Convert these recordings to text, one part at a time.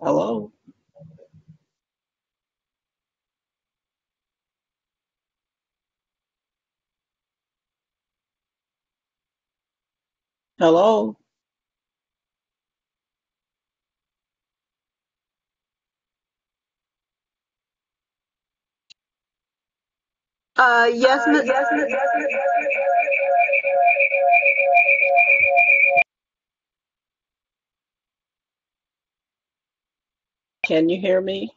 Hello? Hello? Uh, yes, mi- Can you hear me?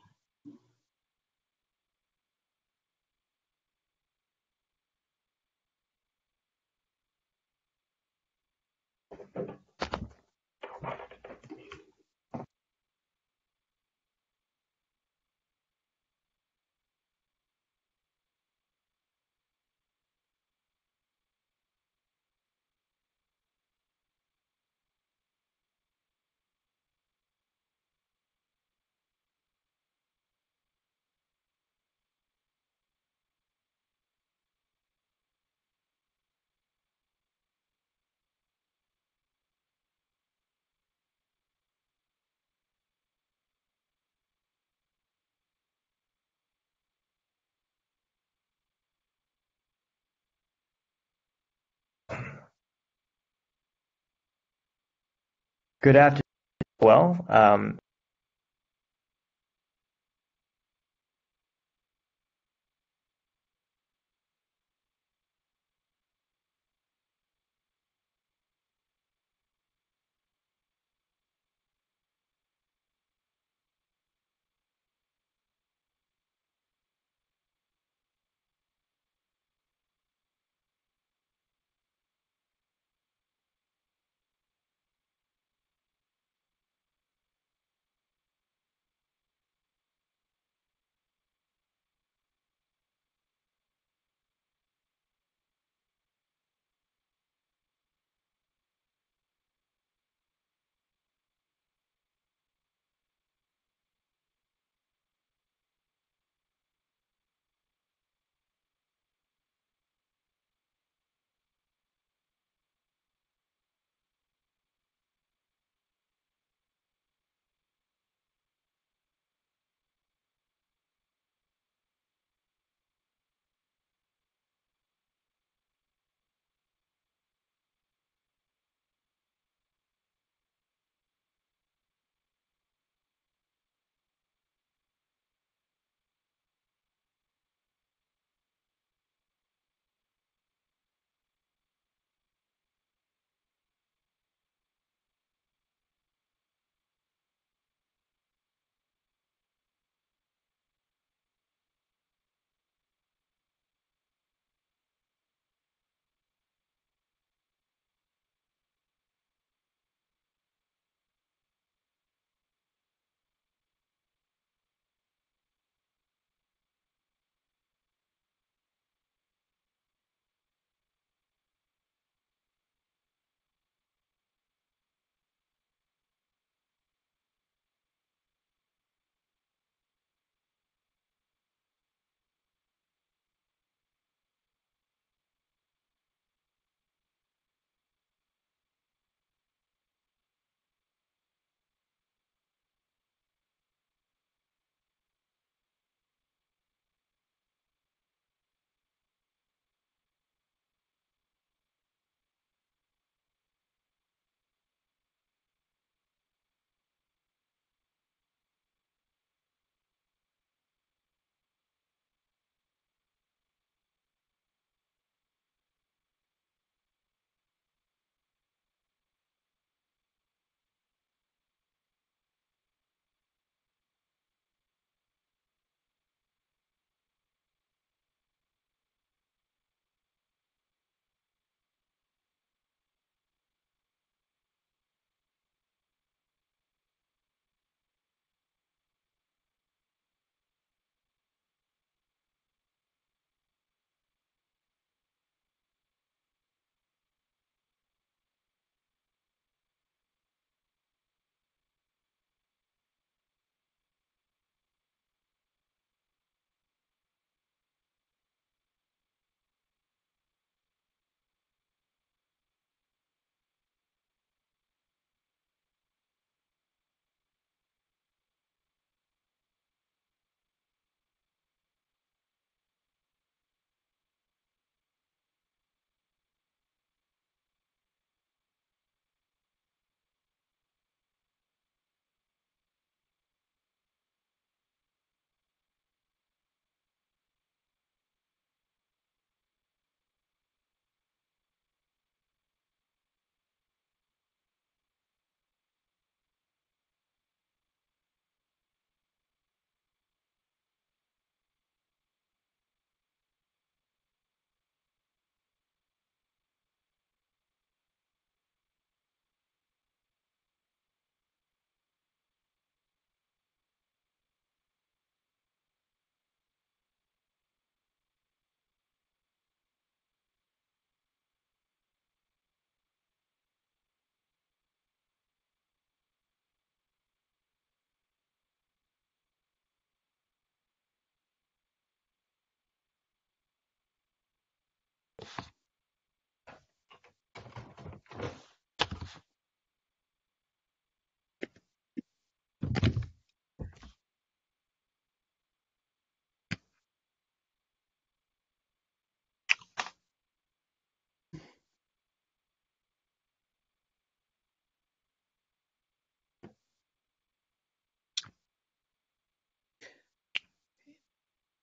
Good afternoon. Well, um,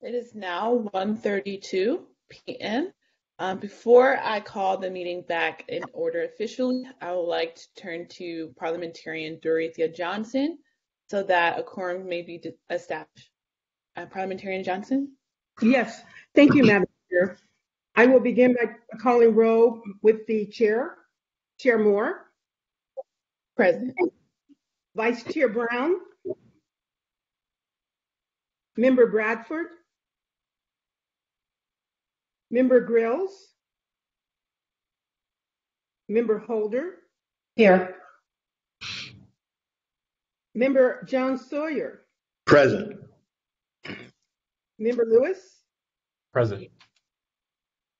It is now 1:32 p.m. Um, before I call the meeting back in order officially, I would like to turn to parliamentarian Dorothea Johnson so that a quorum may be established. Uh, parliamentarian Johnson? Yes, thank you, Madam Chair. I will begin by calling roll with the chair. Chair Moore, Present. Vice Chair Brown, Member Bradford, Member Grills, Member Holder, Here. Member Jones-Sawyer, Present. Member Lewis, Present.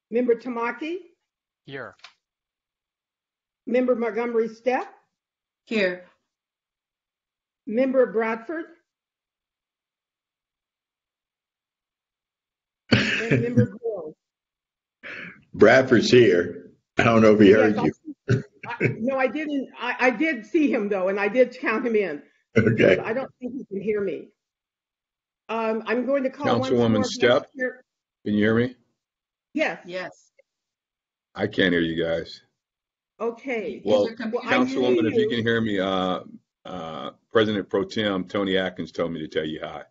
Member Tamaki, Here. Member Montgomery Steppe, Here. Member Bradford, and Member Grills. Bradford's here. I don't know if he heard Yes, you. I- No, I didn't, I, I did see him though, and I did count him in. Okay. I don't think he can hear me. Um, I'm going to call Councilwoman more. Steppe? Can you hear me? Yes, Yes. I can't hear you guys. okay. Well, your computer- I Councilwoman, if you can hear me, uh, uh, President Pro Tem Toni Atkins told me to tell you hi.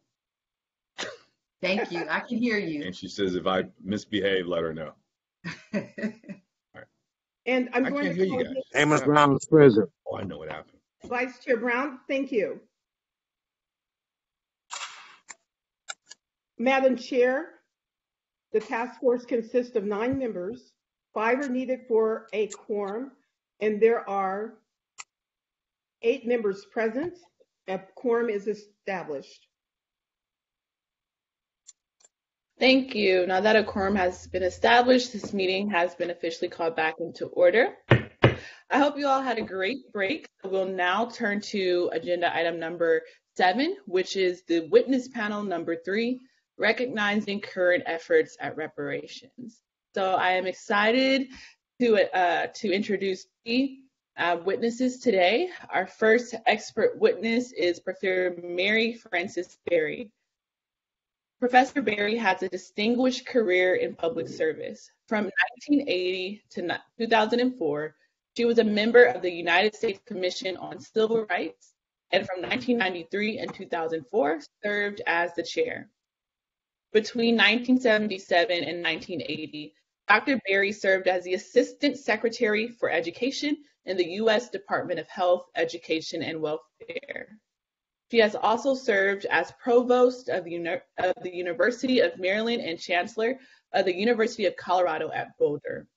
Thank you. I can hear you. And she says if I misbehave, let her know. And I'm I going can't to hear you call guys. Amos Brown is present. Oh, I know what happened. Vice Chair Brown, thank you. Madam Chair, the task force consists of nine members. Five are needed for a quorum, and there are eight members present. A quorum is established. Thank you. Now that a quorum has been established, this meeting has been officially called back into order. I hope you all had a great break. We'll now turn to agenda item number seven, which is the witness panel number three, recognizing current efforts at reparations. So I am excited to uh, to introduce three uh, witnesses today. Our first expert witness is Professor Mary Frances Berry. Professor Berry has a distinguished career in public service. From 1980 to 2004, she was a member of the United States Commission on Civil Rights, and from 1993 and 2004, served as the chair. Between 1977 and 1980, Dr. Berry served as the Assistant Secretary for Education in the U.S. Department of Health, Education, and Welfare. She has also served as Provost of the, Uni- of the University of Maryland and Chancellor of the University of Colorado at Boulder.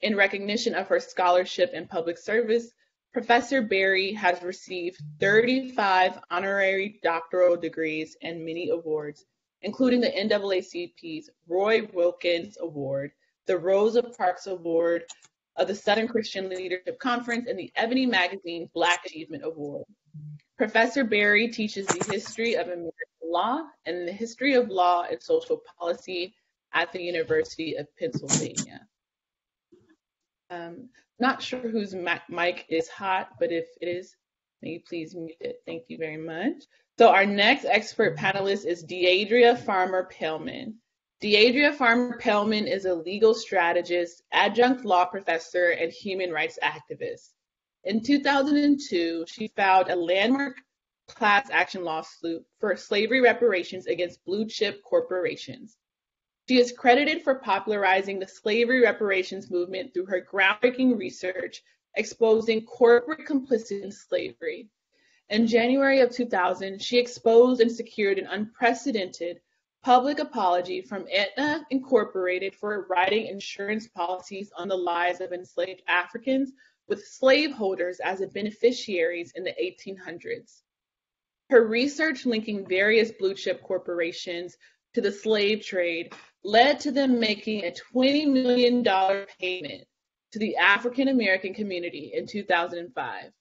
In recognition of her scholarship and public service, Professor Berry has received 35 honorary doctoral degrees and many awards, including the NAACP's Roy Wilkins Award, the Rosa Parks Award of the Southern Christian Leadership Conference, and the Ebony Magazine Black Achievement Award. Professor Berry teaches the history of American law and the history of law and social policy at the University of Pennsylvania. Um, not sure whose mic is hot, but if it is, may you please mute it. Thank you very much. So our next expert panelist is Deadria Farmer Paellmann. Deadria Farmer Paellmann is a legal strategist, adjunct law professor, and human rights activist. In 2002, she filed a landmark class action lawsuit for slavery reparations against blue chip corporations. She is credited for popularizing the slavery reparations movement through her groundbreaking research exposing corporate complicity in slavery. In January of 2000, she exposed and secured an unprecedented public apology from Aetna Incorporated for writing insurance policies on the lives of enslaved Africans with slaveholders as beneficiaries in the 1800s. Her research linking various blue chip corporations to the slave trade led to them making a $20 million payment to the African American community in 2005.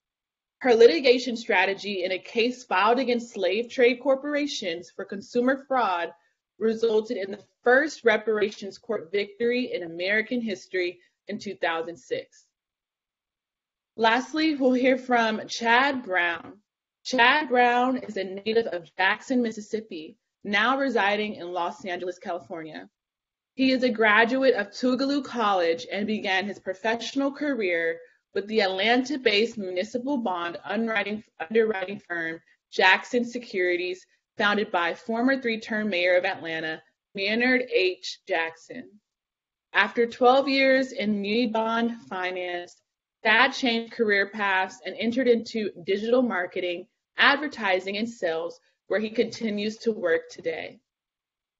Her litigation strategy in a case filed against slave trade corporations for consumer fraud resulted in the first reparations court victory in American history in 2006. Lastly, we'll hear from Thad Brown. Thad Brown is a native of Jackson, Mississippi. now residing in Los Angeles, California. He is a graduate of Tougaloo College and began his professional career with the Atlanta-based municipal bond underwriting, firm Jackson Securities, founded by former three-term mayor of Atlanta, Maynard H. Jackson. After 12 years in muni bond finance, Thad changed career paths and entered into digital marketing, advertising, and sales, where he continues to work today.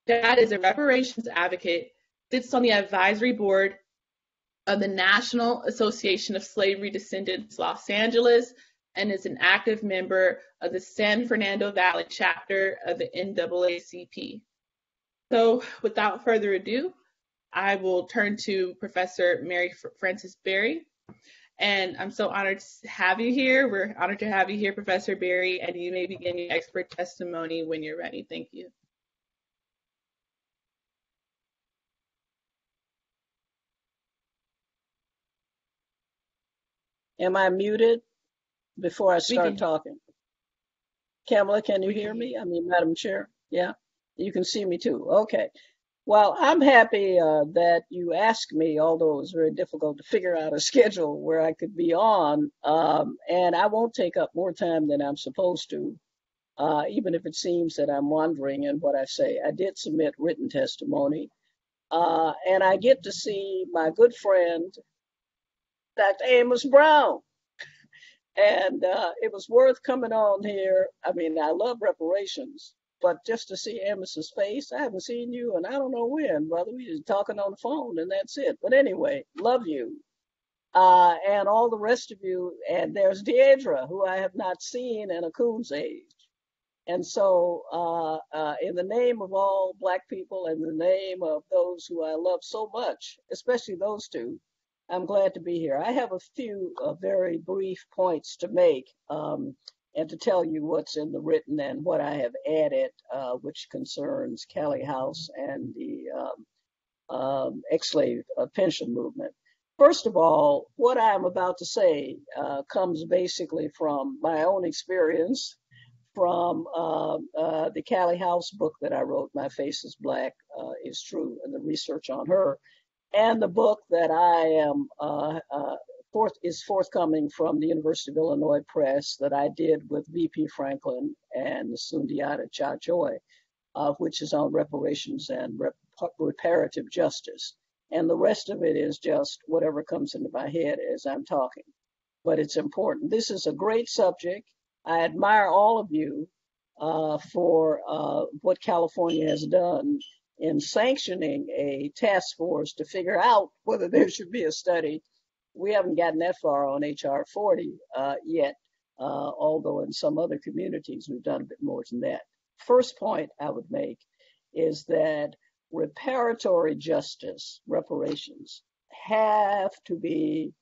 Thad is a reparations advocate, sits on the advisory board of the National Association of Slavery Descendants Los Angeles, and is an active member of the San Fernando Valley chapter of the NAACP. So without further ado, I will turn to Professor Mary Frances Berry. And I'm so honored to have you here. We're honored to have you here, Professor Berry, and you may begin your expert testimony when you're ready. Thank you. Am I muted before I start can- talking? Kamilah, can you We hear can me? I mean, Madam Chair? Yeah, you can see me too. Okay. Well, I'm happy uh, that you asked me, although it was very difficult to figure out a schedule where I could be on. Um, and I won't take up more time than I'm supposed to, uh, even if it seems that I'm wandering in what I say. I did submit written testimony. Uh, and I get to see my good friend, Dr. Amos Brown. And uh, it was worth coming on here. I mean, I love reparations, but just to see Amos's face, I haven't seen you and I don't know when, brother. We just talking on the phone and that's it. But anyway, love you. Uh, and all the rest of you. And there's Deadria, who I have not seen in a coon's age. And so, uh, uh, in the name of all Black people and the name of those who I love so much, especially those two, I'm glad to be here. I have a few uh, very brief points to make um, and to tell you what's in the written and what I have added, uh, which concerns Callie House and the um, um, ex-slave uh, pension movement. First of all, what I'm about to say uh, comes basically from my own experience from uh, uh, the Callie House book that I wrote, My Face is Black uh, is True, and the research on her, and the book that I am uh, forth is forthcoming from the University of Illinois Press that I did with V.P. Franklin and Sundiata Cha-Jua, uh, which is on reparations and rep- reparative justice. And the rest of it is just whatever comes into my head as I'm talking. But it's important. This is a great subject. I admire all of you uh, for uh, what California has done in sanctioning a task force to figure out whether there should be a study. We haven't gotten that far on HR 40 uh, yet, uh, although in some other communities we've done a bit more than that. First point I would make is that reparatory justice, reparations, have to be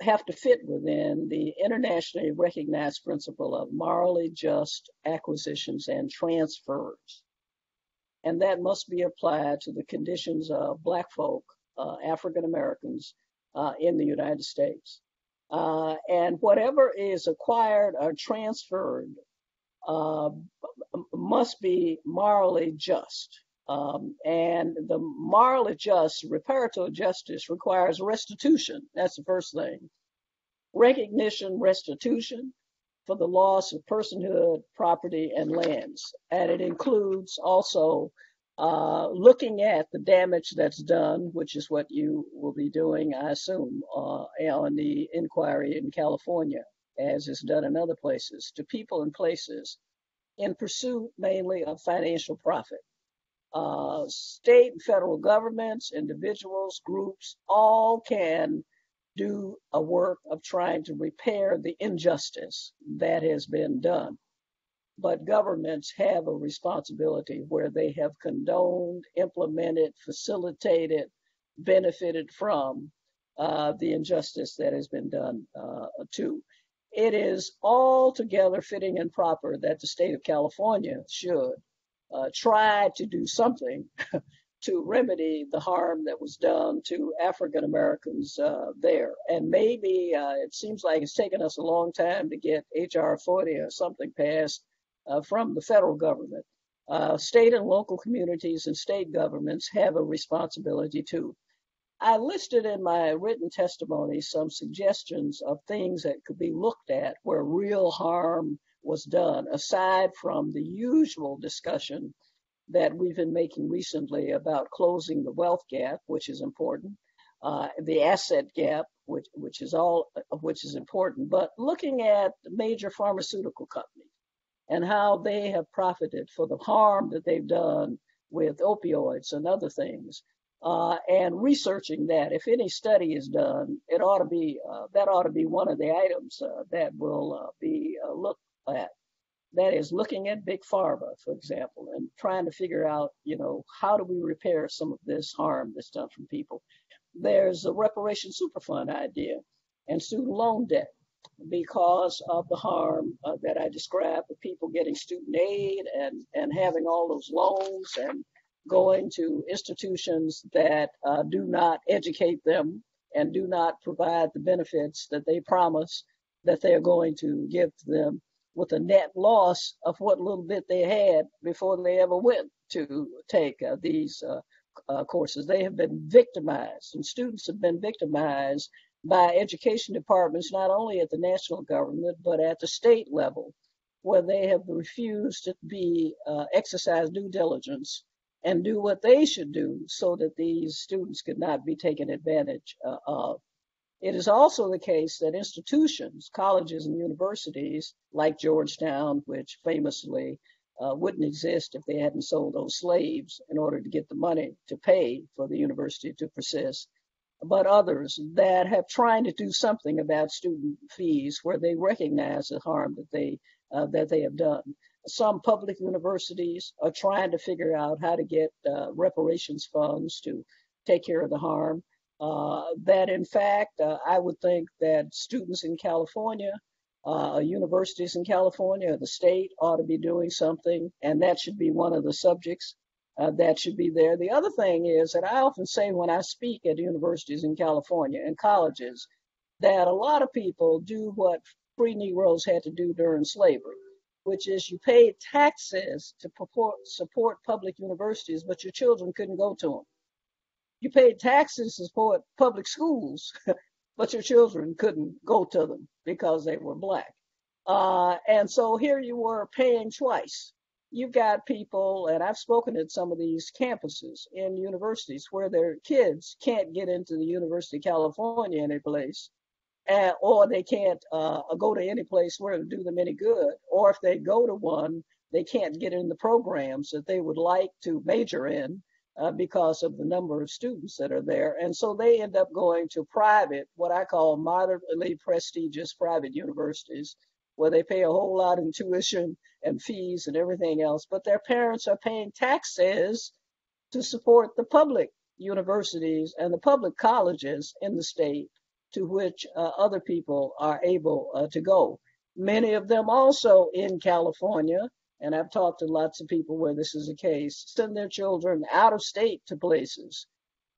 have to fit within the internationally recognized principle of morally just acquisitions and transfers. And that must be applied to the conditions of Black folk, uh, African Americans uh, in the United States. Uh, and whatever is acquired or transferred uh, must be morally just. Um, and the morally just reparatory justice requires restitution. That's the first thing. Recognition, restitution for the loss of personhood, property, and lands. And it includes also uh, looking at the damage that's done, which is what you will be doing, I assume, uh, on the inquiry in California, as is done in other places, to people and places in pursuit mainly of financial profit uh, state and federal governments, individuals, groups, all can do a work of trying to repair the injustice that has been done. But governments have a responsibility where they have condoned, implemented, facilitated, benefited from uh, the injustice that has been done uh, to. It is altogether fitting and proper that the state of California should uh, try to do something to remedy the harm that was done to African Americans uh, there. And maybe uh, it seems like it's taken us a long time to get H.R. 40 or something passed uh, from the federal government. Uh, state and local communities and state governments have a responsibility too. I listed in my written testimony some suggestions of things that could be looked at where real harm was done, aside from the usual discussion that we've been making recently about closing the wealth gap, which is important, uh, the asset gap, which which is all which is important, but looking at major pharmaceutical companies and how they have profited for the harm that they've done with opioids and other things uh, and researching that. If any study is done, it ought to be uh, that ought to be one of the items uh, that will uh, be uh, looked at. That is looking at big pharma, for example, and trying to figure out, you know, how do we repair some of this harm that's done from people. There's a reparation superfund idea and student loan debt because of the harm uh, that I described of people getting student aid and, and having all those loans and going to institutions that uh, do not educate them and do not provide the benefits that they promise that they're going to give to them with a net loss of what little bit they had before they ever went to take uh, these uh, uh courses. They have been victimized, and students have been victimized by education departments, not only at the national government, but at the state level, where they have refused to be uh, exercise due diligence and do what they should do so that these students could not be taken advantage uh, of. It is also the case that institutions, colleges and universities like Georgetown, which famously uh, wouldn't exist if they hadn't sold those slaves in order to get the money to pay for the university to persist, but others that have tried to do something about student fees where they recognize the harm that they uh, that they have done some public universities are trying to figure out how to get uh, reparations funds to take care of the harm. Uh, that in fact, uh, I would think that students in California, uh, universities in California, the state ought to be doing something, and that should be one of the subjects uh, that should be there. The other thing is that I often say when I speak at universities in California and colleges that a lot of people do what free Negroes had to do during slavery which is you paid taxes to purport, support public universities, but your children couldn't go to them. You paid taxes to support public schools, but your children couldn't go to them because they were black. Uh, and so here you were paying twice. You've got people, and I've spoken at some of these campuses in universities where their kids can't get into the University of California any place or they can't uh, go to any place where it do them any good. Or if they go to one, they can't get in the programs that they would like to major in uh, because of the number of students that are there. And so they end up going to private, what I call moderately prestigious private universities, where they pay a whole lot in tuition and fees and everything else. But their parents are paying taxes to support the public universities and the public colleges in the state to which uh, other people are able uh, to go. Many of them also in California, and I've talked to lots of people where this is the case, send their children out of state to places.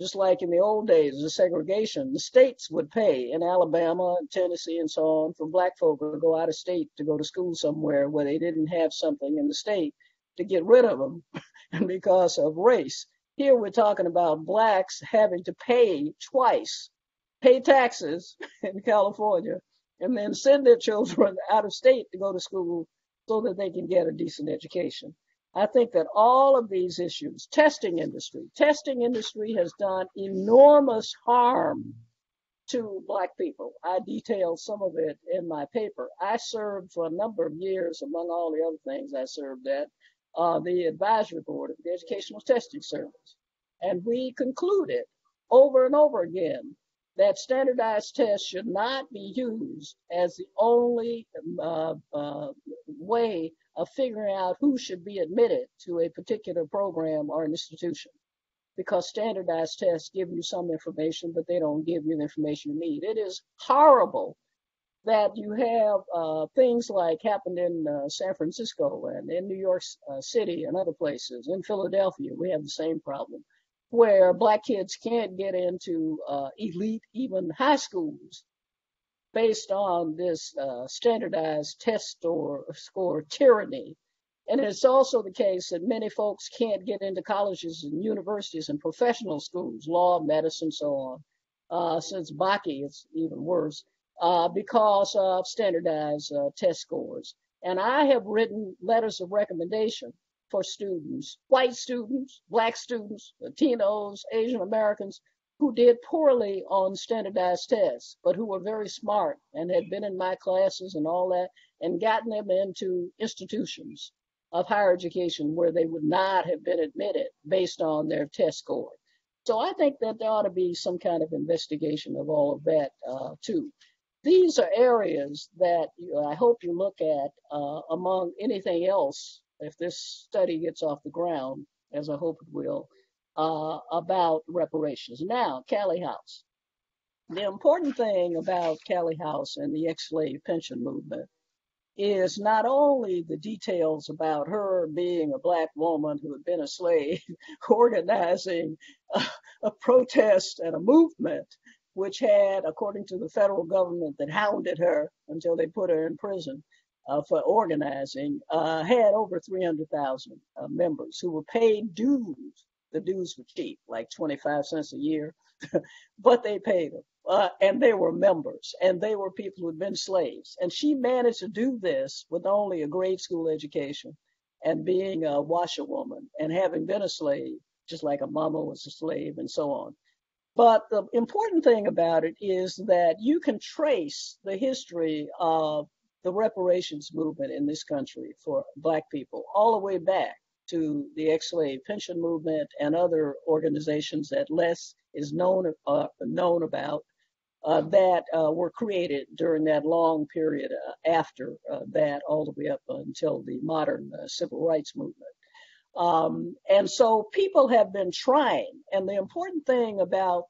Just like in the old days of segregation, the states would pay in Alabama and Tennessee and so on for black folk to go out of state to go to school somewhere where they didn't have something in the state to get rid of them because of race. Here we're talking about blacks having to pay twice pay taxes in California, and then send their children out of state to go to school so that they can get a decent education. I think that all of these issues, testing industry, testing industry has done enormous harm to black people. I detail some of it in my paper. I served for a number of years, among all the other things I served at, uh, the advisory board of the Educational Testing Service. And we concluded over and over again that standardized tests should not be used as the only uh, uh, way of figuring out who should be admitted to a particular program or an institution. Because standardized tests give you some information, but they don't give you the information you need. It is horrible that you have uh, things like happened in uh, San Francisco and in New York uh, City and other places. In Philadelphia, we have the same problem where black kids can't get into uh, elite, even high schools, based on this uh, standardized test or score tyranny And it's also the case that many folks can't get into colleges and universities and professional schools, law, medicine, so on. Uh, since Bakke, it's even worse uh, because of standardized uh, test scores. And I have written letters of recommendation for students, white students, black students, Latinos, Asian Americans, who did poorly on standardized tests, but who were very smart and had been in my classes and all that, and gotten them into institutions of higher education where they would not have been admitted based on their test score. So I think that there ought to be some kind of investigation of all of that uh, too. These are areas that you, I hope you look at uh, among anything else if this study gets off the ground, as I hope it will, uh, about reparations. Now, Callie House. The important thing about Callie House and the ex-slave pension movement is not only the details about her being a black woman who had been a slave, organizing a, a protest and a movement, which had, according to the federal government that hounded her until they put her in prison uh, for organizing, uh, had over 300,000 uh, members who were paid dues. The dues were cheap, like 25 cents a year, but they paid them. Uh, and they were members, and they were people who had been slaves. And she managed to do this with only a grade school education and being a washerwoman and having been a slave, just like a mama was a slave and so on. But the important thing about it is that you can trace the history of the reparations movement in this country for Black people all the way back to the ex-slave pension movement and other organizations that less is known uh, known about uh, that uh, were created during that long period uh, after uh, that, all the way up until the modern uh, civil rights movement. Um, and so people have been trying. And the important thing about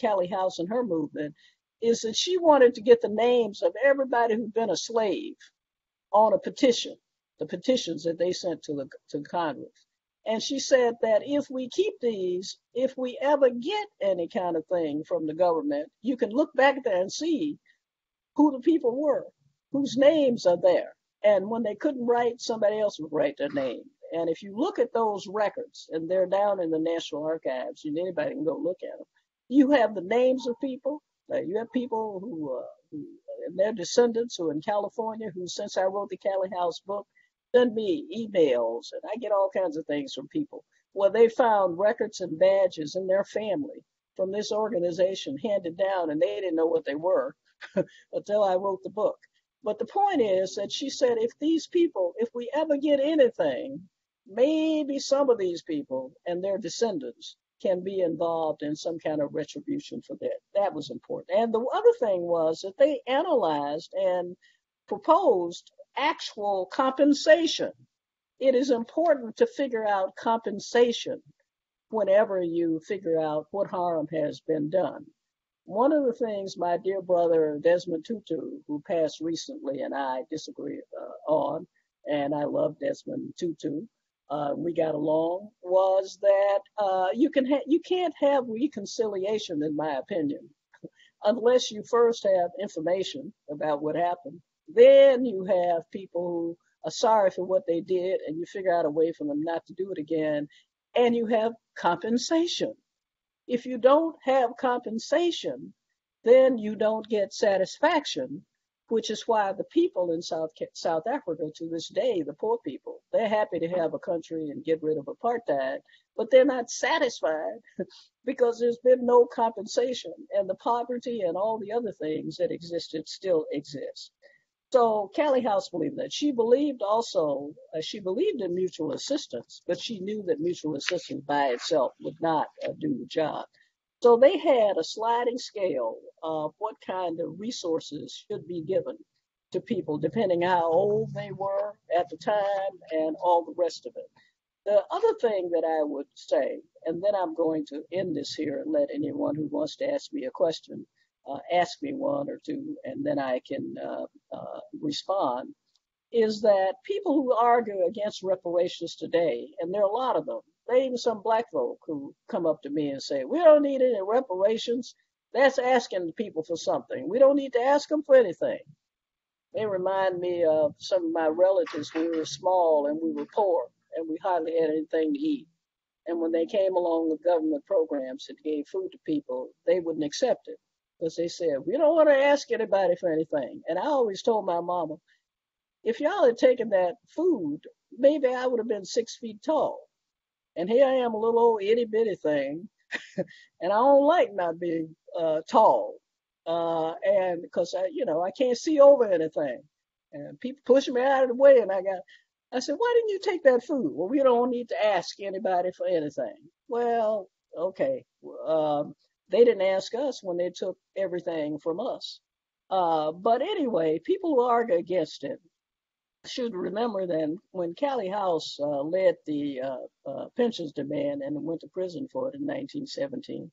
Callie House and her movement is that she wanted to get the names of everybody who'd been a slave on a petition, the petitions that they sent to the to Congress. And she said that if we keep these, if we ever get any kind of thing from the government, you can look back there and see who the people were, whose names are there. And when they couldn't write, somebody else would write their name. And if you look at those records, and they're down in the National Archives, and anybody can go look at them, you have the names of people. Uh, you have people who, uh, who, and their descendants who are in California, who since I wrote the Callie House book, send me emails, and I get all kinds of things from people where they found records and badges in their family from this organization handed down, and they didn't know what they were until I wrote the book. But the point is that she said, if these people, if we ever get anything maybe some of these people and their descendants can be involved in some kind of retribution for that. That was important. And the other thing was that they analyzed and proposed actual compensation. It is important to figure out compensation whenever you figure out what harm has been done. One of the things my dear brother Desmond Tutu, who passed recently, and I disagree uh, on, and I love Desmond Tutu, uh, we got along was that uh, you can ha- you can't have reconciliation, in my opinion, unless you first have information about what happened. Then you have people who are sorry for what they did, and you figure out a way for them not to do it again, and you have compensation. If you don't have compensation, then you don't get satisfaction which is why the people in South South Africa to this day, the poor people, they're happy to have a country and get rid of apartheid, but they're not satisfied because there's been no compensation, and the poverty and all the other things that existed still exist. So Callie House believed that. She believed also, uh, she believed in mutual assistance, but she knew that mutual assistance by itself would not uh, do the job. So they had a sliding scale of what kind of resources should be given to people, depending how old they were at the time and all the rest of it. The other thing that I would say, and then I'm going to end this here and let anyone who wants to ask me a question uh, ask me one or two, and then I can uh, uh, respond, is that people who argue against reparations today, and there are a lot of them, there even some black folk who come up to me and say, we don't need any reparations. That's asking people for something. We don't need to ask them for anything. They remind me of some of my relatives we were small and we were poor and we hardly had anything to eat. And when they came along with government programs that gave food to people, they wouldn't accept it because they said, we don't want to ask anybody for anything. And I always told my mama, if y'all had taken that food, maybe I would have been six feet tall. And here I am, a little old itty bitty thing, and I don't like not being uh, tall. Uh, and because I, you know, I can't see over anything, and people push me out of the way, and I got. I said, why didn't you take that food? Well, we don't need to ask anybody for anything. Well, okay. Um, they didn't ask us when they took everything from us. Uh, but anyway, people who argue against it should remember then when Callie House uh, led the uh, uh, pensions demand and went to prison for it in 1917.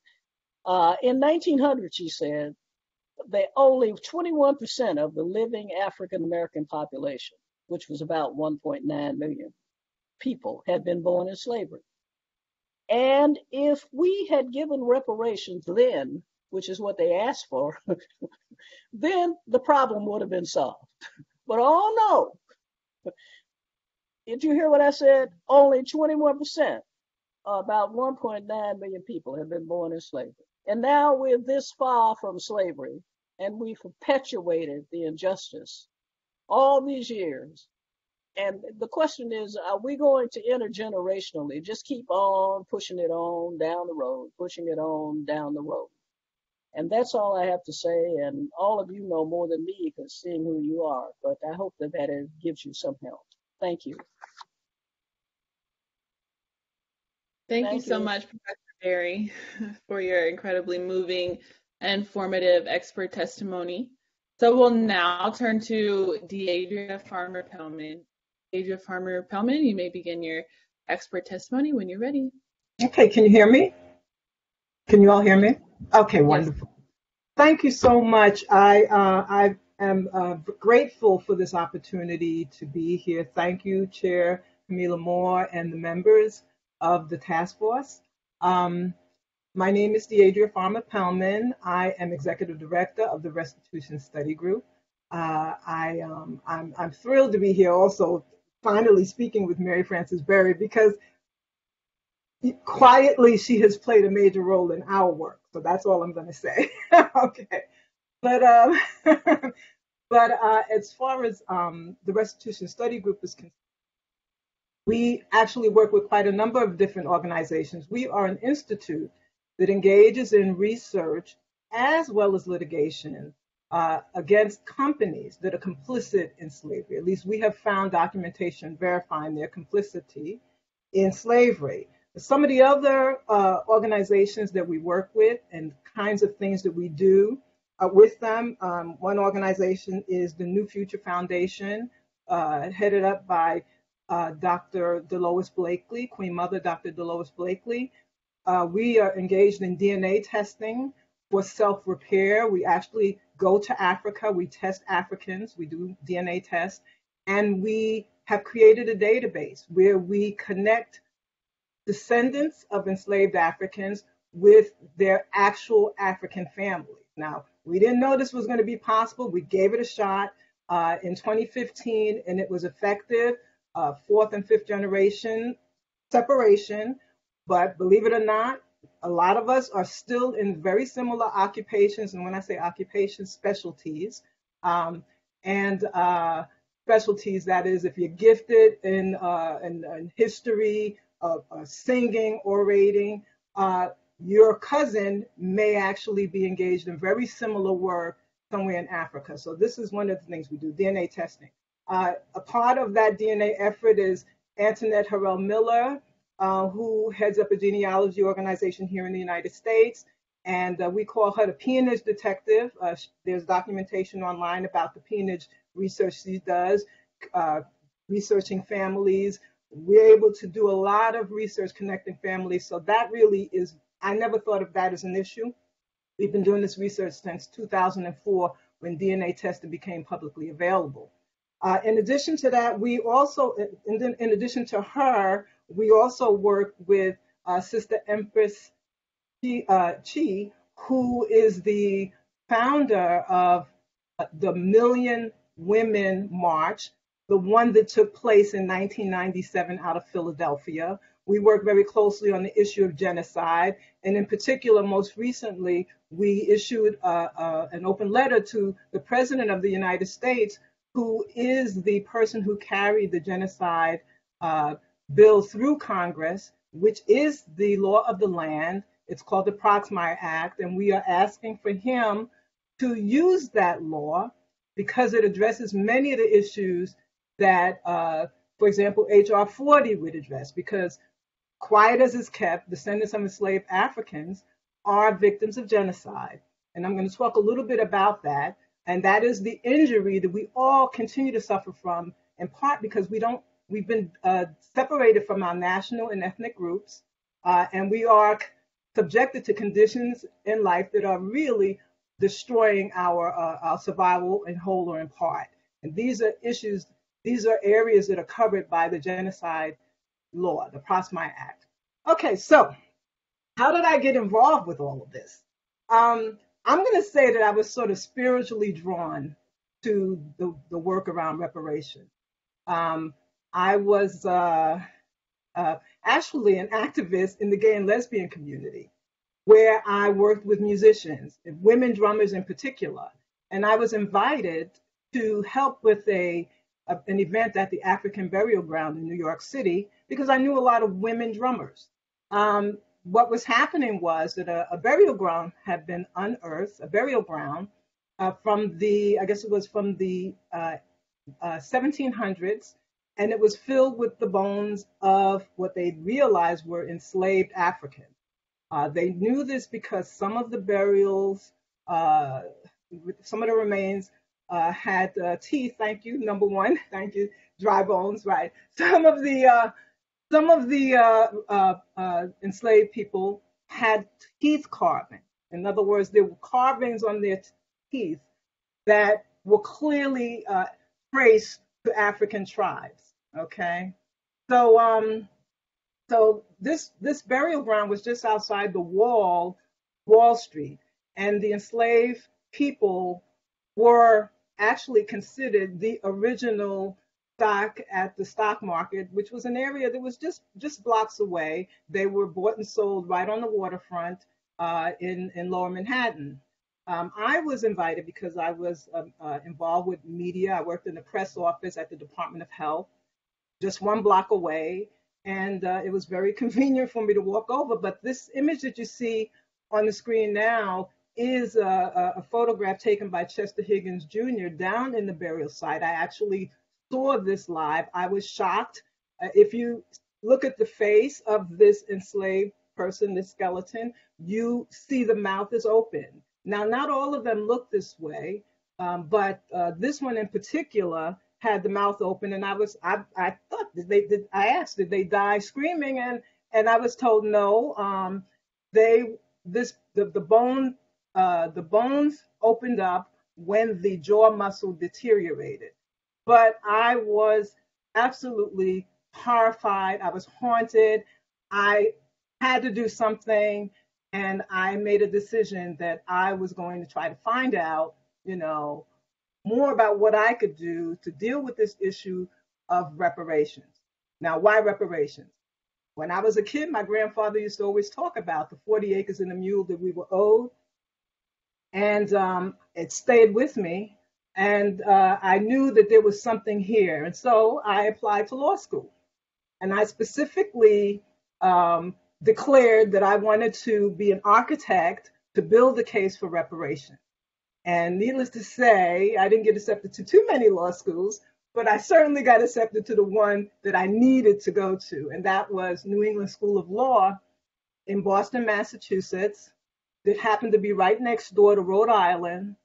Uh, in 1900, she said, they only 21% of the living African American population, which was about 1.9 million people, had been born in slavery. And if we had given reparations then, which is what they asked for, then the problem would have been solved. But oh no, did you hear what I said? Only 21%, about 1.9 million people have been born in slavery. And now we're this far from slavery, and we've perpetuated the injustice all these years. And the question is, are we going to intergenerationally just keep on pushing it on down the road, pushing it on down the road? And that's all I have to say. And all of you know more than me because seeing who you are. But I hope that that is, gives you some help. Thank you. Thank, you Thank so much, Professor Berry, for your incredibly moving and formative expert testimony. So we'll now turn to Deadria Farmer Paellmann. Deadria Farmer Paellmann, you may begin your expert testimony when you're ready. Okay, can you hear me? Can you all hear me? Okay, wonderful. Thank you so much. I uh, I am uh, grateful for this opportunity to be here. Thank you, Chair Kamilah Moore, and the members of the task force. Um, my name is Deadria Farmer Paellmann. I am Executive Director of the Restitution Study Group. Uh, I, um, I'm, I'm thrilled to be here also, finally speaking with Mary Frances Berry because quietly she has played a major role in our work. So that's all I'm going to say. okay. But, um, but uh, as far as um, the Restitution Study Group is concerned, we actually work with quite a number of different organizations. We are an institute that engages in research as well as litigation uh, against companies that are complicit in slavery. At least we have found documentation verifying their complicity in slavery. Some of the other uh, organizations that we work with and kinds of things that we do uh, with them, um, one organization is the New Future Foundation, uh, headed up by uh, Dr. Delois Blakely, Queen Mother Dr. Delois Blakely. Uh, we are engaged in DNA testing for self repair. We actually go to Africa, we test Africans, we do DNA tests, and we have created a database where we connect descendants of enslaved Africans with their actual African families. Now, we didn't know this was going to be possible. We gave it a shot uh, in 2015, and it was effective. Uh, fourth and fifth generation separation, but believe it or not, a lot of us are still in very similar occupations, and when I say occupations, specialties, um, and uh, specialties. That is, if you're gifted in uh, in, in history, of uh, singing, orating, uh, your cousin may actually be engaged in very similar work somewhere in Africa. So this is one of the things we do: DNA testing. Uh, a part of that DNA effort is Antoinette Harrell Miller, uh, who heads up a genealogy organization here in the United States. And uh, we call her the peonage detective. Uh, there's documentation online about the peonage research she does, uh, researching families. We're able to do a lot of research connecting families. So that really is, I never thought of that as an issue. We've been doing this research since 2004 when DNA testing became publicly available. Uh, in addition to that, we also, in, in, in addition to her, we also work with uh, Sister Empress Chi, uh, Chi, who is the founder of the Million Women March, the one that took place in 1997 out of Philadelphia. We work very closely on the issue of genocide, and in particular, most recently, we issued uh, uh, an open letter to the President of the United States, who is the person who carried the genocide uh, bill through Congress, which is the law of the land. It's called the Proxmire Act, and we are asking for him to use that law because it addresses many of the issues that, uh, for example, HR 40 would address. Because quiet as is kept, descendants of enslaved Africans are victims of genocide. And I'm going to talk a little bit about that. And that is the injury that we all continue to suffer from, in part because we don't, we've been uh, separated from our national and ethnic groups, uh, and we are subjected to conditions in life that are really destroying our, uh, our survival in whole or in part. And these are issues, these are areas that are covered by the genocide law, the Proxmire Act. Okay, so how did I get involved with all of this? Um, I'm going to say that I was sort of spiritually drawn to the, the work around reparation. Um, I was uh, uh, actually an activist in the gay and lesbian community where I worked with musicians, women drummers in particular. And I was invited to help with a, a, an event at the African Burial Ground in New York City because I knew a lot of women drummers. Um, what was happening was that a, a, burial ground had been unearthed, a burial ground uh, from the, I guess it was from the uh, uh, 1700s, and it was filled with the bones of what they realized were enslaved Africans. Uh, they knew this because some of the burials, uh, some of the remains uh, had uh, teeth. Thank you, number one. Thank you, dry bones. Right. Some of the uh, some of the uh, enslaved people had teeth carving. In other words, there were carvings on their teeth that were clearly traced to African tribes. Okay. So um, so this this burial ground was just outside the wall, Wall Street, and the enslaved people were actually considered the original stock at the stock market, which was an area that was just just blocks away. They were bought and sold right on the waterfront uh, in in Lower Manhattan. Um, I was invited because I was um, uh, involved with media. I worked in the press office at the Department of Health, just one block away and uh, it was very convenient for me to walk over. But this image that you see on the screen now is a, a, photograph taken by Chester Higgins Jr. down in the burial site. I actually saw this live. I was shocked. Uh, if you look at the face of this enslaved person, this skeleton, you see the mouth is open. Now, not all of them look this way, um, but uh, this one in particular had the mouth open, and I was I I thought did they did I asked did they die screaming, and and I was told no. Um, they this the the bone uh, the bones opened up when the jaw muscle deteriorated, but I was absolutely horrified. I was haunted. I had to do something, and I made a decision that I was going to try to find out, you know, more about what I could do to deal with this issue of reparations. Now, why reparations? When I was a kid, my grandfather used to always talk about the 40 acres and a mule that we were owed. And um, it stayed with me. And uh, I knew that there was something here. And so I applied to law school. And I specifically um, declared that I wanted to be an architect to build the case for reparations. And needless to say, I didn't get accepted to too many law schools, but I certainly got accepted to the one that I needed to go to, and that was New England School of Law in Boston, Massachusetts, that happened to be right next door to Rhode Island,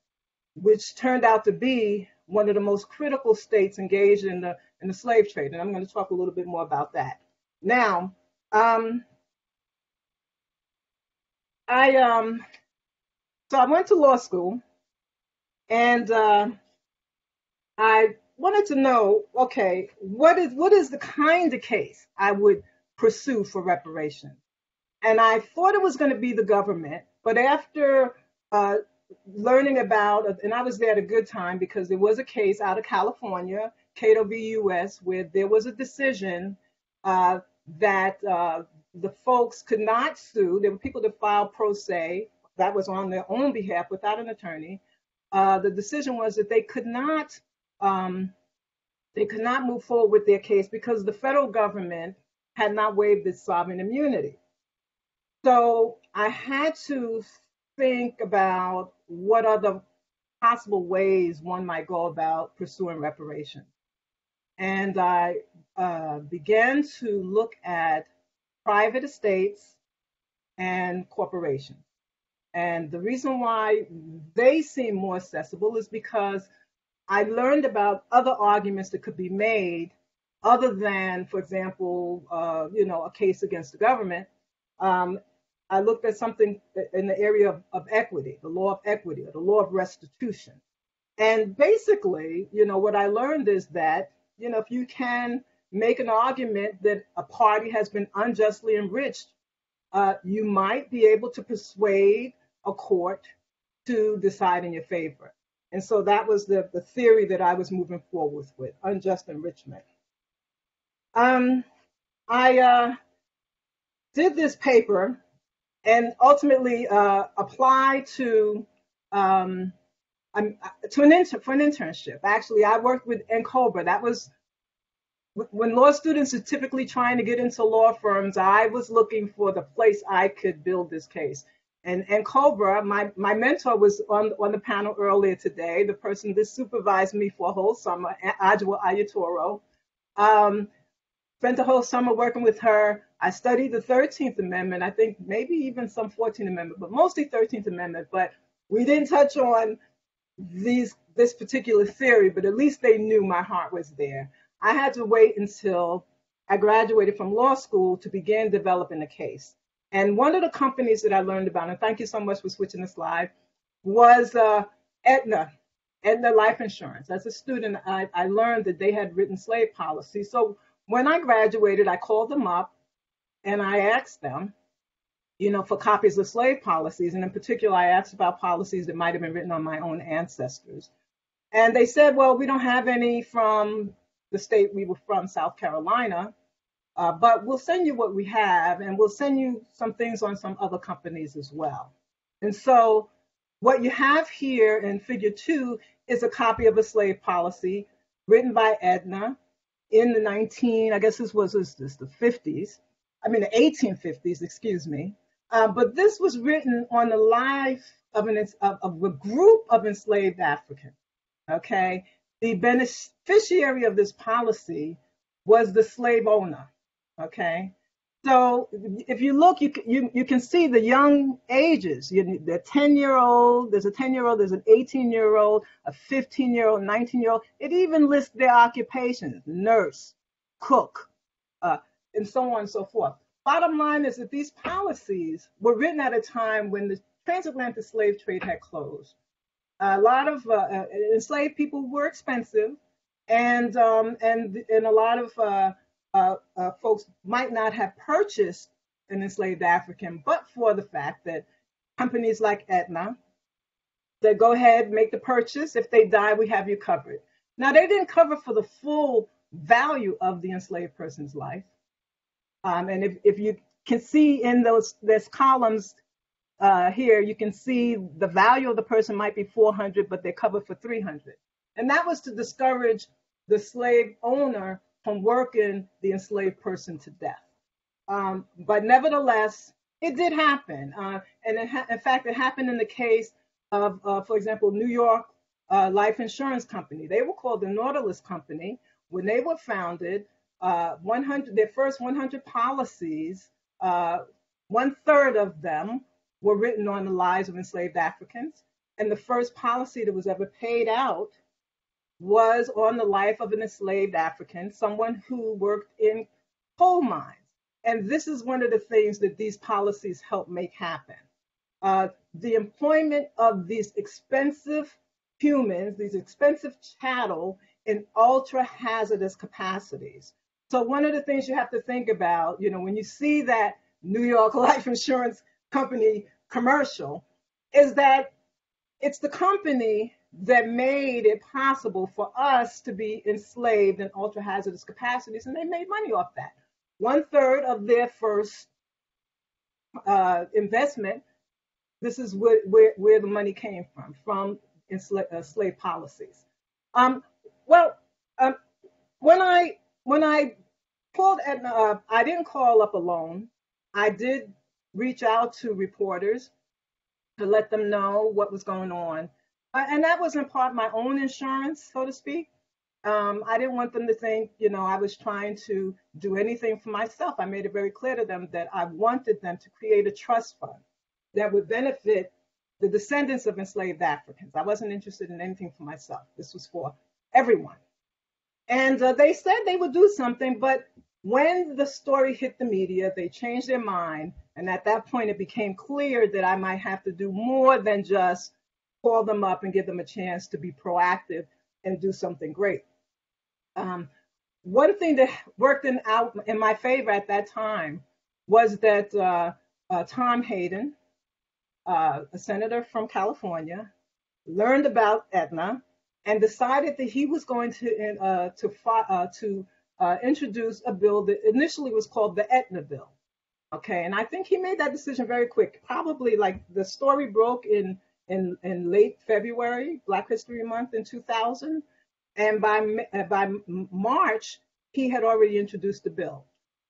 which turned out to be one of the most critical states engaged in the in the slave trade. And I'm going to talk a little bit more about that. Now, um, I um, so I went to law school and uh, I wanted to know, okay, what is what is the kind of case I would pursue for reparation? And I thought it was going to be the government, but after uh, learning about, and I was there at a good time because there was a case out of California, Cato v. US, where there was a decision uh, that uh, the folks could not sue. There were people that filed pro se, that was on their own behalf without an attorney. Uh, the decision was that they could not um, they could not move forward with their case because the federal government had not waived its sovereign immunity. So I had to think about what other possible ways one might go about pursuing reparations. And I uh, began to look at private estates and corporations. And the reason why they seem more accessible is because I learned about other arguments that could be made other than, for example, uh, you know, a case against the government. Um, I looked at something in the area of, of equity, the law of equity, or the law of restitution. And basically, you know, what I learned is that, you know, if you can make an argument that a party has been unjustly enriched, uh, you might be able to persuade a court to decide in your favor. And so that was the, the theory that I was moving forward with, unjust enrichment. Um, I uh, did this paper and ultimately uh, applied to um, to an inter- for an internship. Actually, I worked with N'COBRA. That was when law students are typically trying to get into law firms. I was looking for the place I could build this case. N'COBRA, my, my mentor was on, on the panel earlier today, the person that supervised me for a whole summer, Adjoa Aiyetoro. Um, spent the whole summer working with her. I studied the 13th Amendment, I think maybe even some 14th Amendment, but mostly 13th Amendment. But we didn't touch on these this particular theory, but at least they knew my heart was there. I had to wait until I graduated from law school to begin developing a case. And one of the companies that I learned about, and thank you so much for switching the slide, was uh, Aetna, Aetna Life Insurance. As a student, I, I learned that they had written slave policy. So when I graduated, I called them up and I asked them, you know, for copies of slave policies. And in particular, I asked about policies that might have been written on my own ancestors. And they said, well, we don't have any from the state we were from, South Carolina. Uh, but we'll send you what we have, and we'll send you some things on some other companies as well. And so, what you have here in Figure Two is a copy of a slave policy written by Aetna in the 19, I guess this was this, this the 50s, I mean the 1850s, excuse me. Uh, but this was written on the life of, an, of, of a group of enslaved Africans. Okay, the beneficiary of this policy was the slave owner. Okay. So if you look, you, you, you can see the young ages. You, the 10 year old, there's a 10 year old, there's an 18 year old, a 15 year old, 19 year old. It even lists their occupations nurse, cook, uh, and so on and so forth. Bottom line is that these policies were written at a time when the transatlantic slave trade had closed. A lot of uh, uh enslaved people were expensive, and um, and and a lot of uh, uh, uh, folks might not have purchased an enslaved African, but for the fact that companies like Aetna, they go ahead, make the purchase. If they die, we have you covered. Now, they didn't cover for the full value of the enslaved person's life. Um, and if, if you can see in those those columns uh, here, you can see the value of the person might be 400, but they're covered for 300. And that was to discourage the slave owner from working the enslaved person to death. Um, but nevertheless, it did happen. Uh, and ha- in fact, it happened in the case of, uh, for example, New York uh, Life Insurance Company. They were called the Nautilus Company. When they were founded, uh, 100, their first 100 policies, uh, one third of them were written on the lives of enslaved Africans. And the first policy that was ever paid out was on the life of an enslaved African, someone who worked in coal mines. And this is one of the things that these policies help make happen. Uh, the employment of these expensive humans, these expensive chattel, in ultra hazardous capacities. So, one of the things you have to think about, you know, when you see that New York Life Insurance Company commercial, is that it's the company that made it possible for us to be enslaved in ultra hazardous capacities, and they made money off that. One third of their first uh, investment, this is where, where, where the money came from, from ensla- uh, slave policies. Um, well, um, when I when I pulled Aetna up, I didn't call up alone. I did reach out to reporters to let them know what was going on. And that was in part my own insurance, so to speak. Um, I didn't want them to think, you know, I was trying to do anything for myself. I made it very clear to them that I wanted them to create a trust fund that would benefit the descendants of enslaved Africans. I wasn't interested in anything for myself. This was for everyone. And uh, they said they would do something, but when the story hit the media, they changed their mind. And at that point, it became clear that I might have to do more than just call them up and give them a chance to be proactive and do something great. Um, one thing that worked in out in my favor at that time was that uh, uh, Tom Hayden, uh, a senator from California, learned about Aetna and decided that he was going to uh, to uh, to uh, introduce a bill that initially was called the Aetna bill. Okay, and I think he made that decision very quick. Probably like the story broke in in, in late February, Black History Month in 2000, and by by March he had already introduced the bill.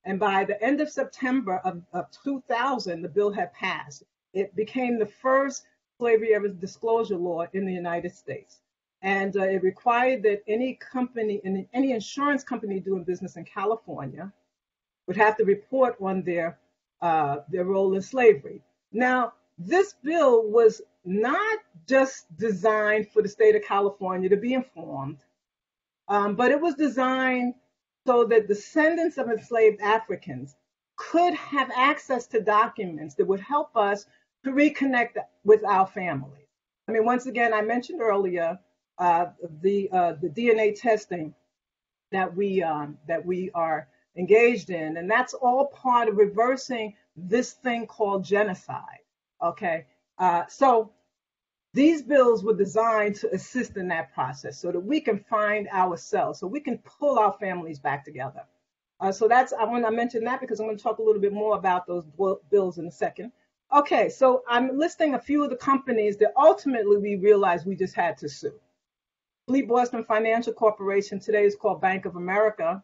And by the end of September of, of 2000, the bill had passed. It became the first slavery era disclosure law in the United States. And uh, it required that any company, any insurance company doing business in California would have to report on their, uh, their role in slavery. Now, this bill was not just designed for the state of California to be informed, um, but it was designed so that descendants of enslaved Africans could have access to documents that would help us to reconnect with our families. I mean, once again, I mentioned earlier uh, the uh, the DNA testing that we um, that we are engaged in, and that's all part of reversing this thing called genocide. Okay, uh, so these bills were designed to assist in that process so that we can find ourselves, so we can pull our families back together. Uh, so that's I want to mention that because I'm going to talk a little bit more about those bills in a second. Okay, so I'm listing a few of the companies that ultimately we realized we just had to sue. Fleet Boston Financial Corporation, today is called Bank of America.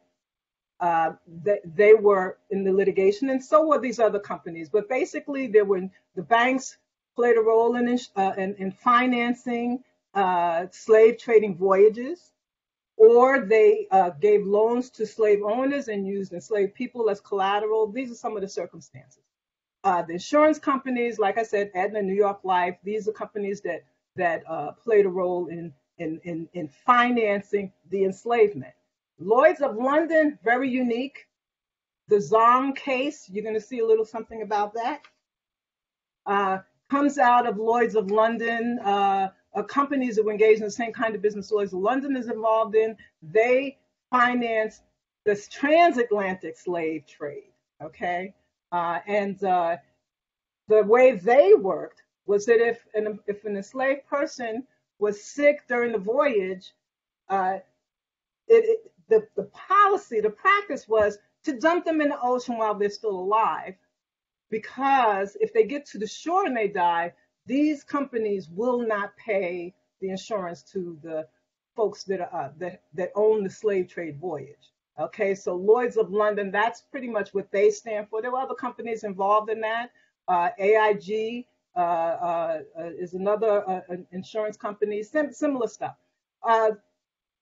Uh, they, they were in the litigation, and so were these other companies. But basically, there were the banks played a role in, uh, in, in, financing uh, slave trading voyages, or they uh, gave loans to slave owners and used enslaved people as collateral. These are some of the circumstances. Uh, the insurance companies, like I said, Aetna, New York Life, these are companies that that uh, played a role in, in, in, in financing the enslavement. Lloyd's of London, very unique. The Zong case, you're going to see a little something about that. Uh, comes out of Lloyd's of London, uh, uh, companies that were engaged in the same kind of business Lloyd's of London is involved in. They finance this transatlantic slave trade, okay? Uh, and uh, the way they worked was that if an, if an enslaved person was sick during the voyage, uh, it, it, the, the policy, the practice was to dump them in the ocean while they're still alive. Because if they get to the shore and they die, these companies will not pay the insurance to the folks that, are, uh, that, that own the slave trade voyage. Okay, so Lloyd's of London, that's pretty much what they stand for. There were other companies involved in that. Uh, AIG uh, uh, uh, is another uh, insurance company, sim- similar stuff. Uh,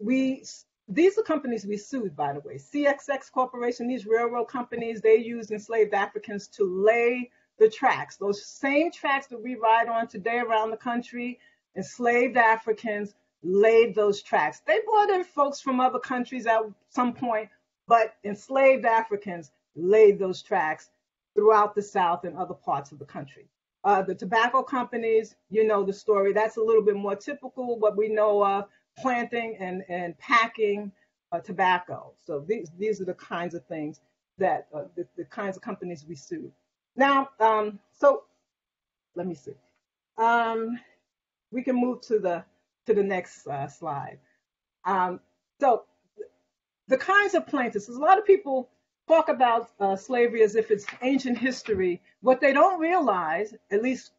we these are companies we sued, by the way. CSX Corporation, these railroad companies, they used enslaved Africans to lay the tracks. Those same tracks that we ride on today around the country, enslaved Africans laid those tracks. They brought in folks from other countries at some point, but enslaved Africans laid those tracks throughout the South and other parts of the country. Uh, the tobacco companies, you know the story. That's a little bit more typical, what we know of planting and, and packing uh, tobacco. So these, these are the kinds of things that uh, the, the, kinds of companies we sue. Now, um, so let me see. Um, we can move to the to the next uh, slide. Um, so the kinds of plaintiffs. A lot of people talk about uh, slavery as if it's ancient history. What they don't realize, at least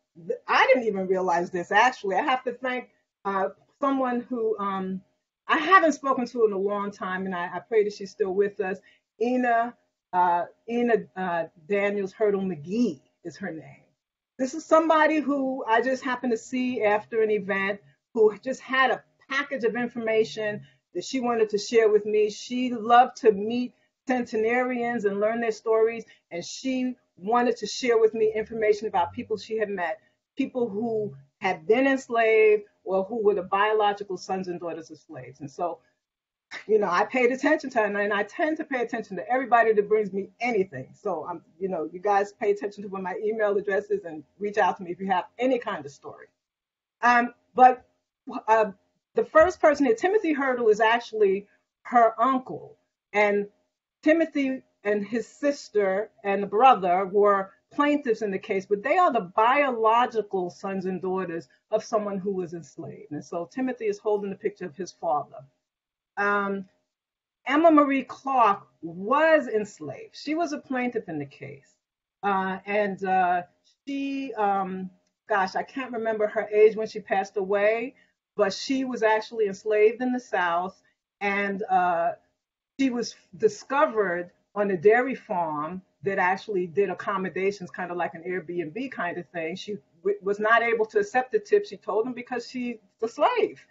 I didn't even realize this actually. I have to thank uh, someone who um, I haven't spoken to in a long time, and I, I pray that she's still with us. Ina uh, Ina uh, Daniels Hurdle McGee is her name. This is somebody who I just happened to see after an event who just had a package of information that she wanted to share with me. She loved to meet centenarians and learn their stories, and she wanted to share with me information about people she had met, people who had been enslaved or who were the biological sons and daughters of slaves. And so, you know, I paid attention to and I tend to pay attention to everybody that brings me anything. So, I'm, you know, you guys pay attention to what my email address is and reach out to me if you have any kind of story. Um, but uh, the first person here, Timothy Hurdle, is actually her uncle, and Timothy and his sister and brother were plaintiffs in the case, but they are the biological sons and daughters of someone who was enslaved. And so Timothy is holding the picture of his father. Um, Emma Marie Clark was enslaved. She was a plaintiff in the case. Uh, and uh, she, um, gosh, I can't remember her age when she passed away, but she was actually enslaved in the South. And uh, she was discovered on a dairy farm that actually did accommodations, kind of like an Airbnb kind of thing. She w- was not able to accept the tip she told them because she's a slave.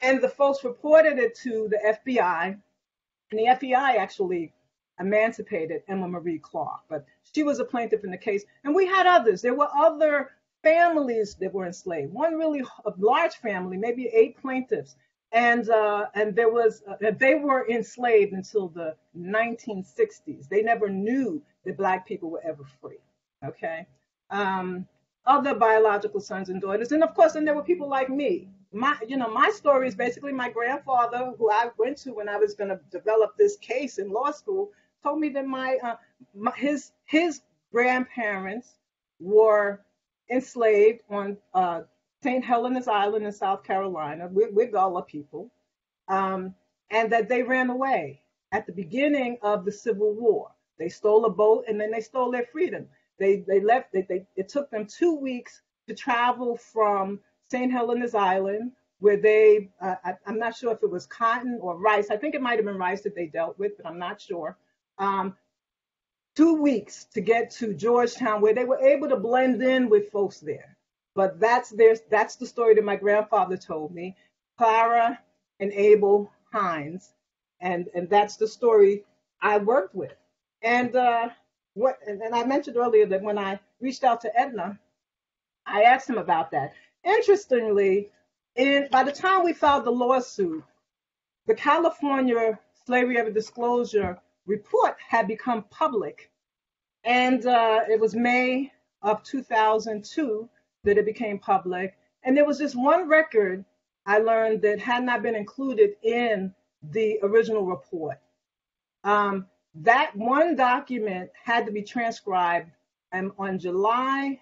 And the folks reported it to the FBI, and the FBI actually emancipated Emma Marie Clark. But she was a plaintiff in the case. And we had others. There were other families that were enslaved, one really large family, maybe eight plaintiffs and uh, and there was uh, they were enslaved until the 1960s. They never knew that black people were ever free. Okay, um, other biological sons and daughters, and of course, then there were people like me. My, you know, my story is basically my grandfather, who I went to when I was going to develop this case in law school, told me that my, uh, my his his grandparents were enslaved on uh, St. Helena's Island in South Carolina. We're, we're Gullah people. Um, and that they ran away at the beginning of the Civil War. They stole a boat and then they stole their freedom. They, they left, they, they, it took them two weeks to travel from St. Helena's Island, where they, uh, I, am not sure if it was cotton or rice. I think it might have been rice that they dealt with, but I'm not sure. Um, two weeks to get to Georgetown, where they were able to blend in with folks there. But that's there's that's the story that my grandfather told me, Clara and Abel Hines, and and that's the story I worked with. And uh, what and, and I mentioned earlier that when I reached out to Aetna, I asked him about that. Interestingly, in by the time we filed the lawsuit, the California Slavery Era Disclosure report had become public, and uh, it was May of 2002 that it became public. And there was this one record I learned that had not been included in the original report. Um, that one document had to be transcribed and on July,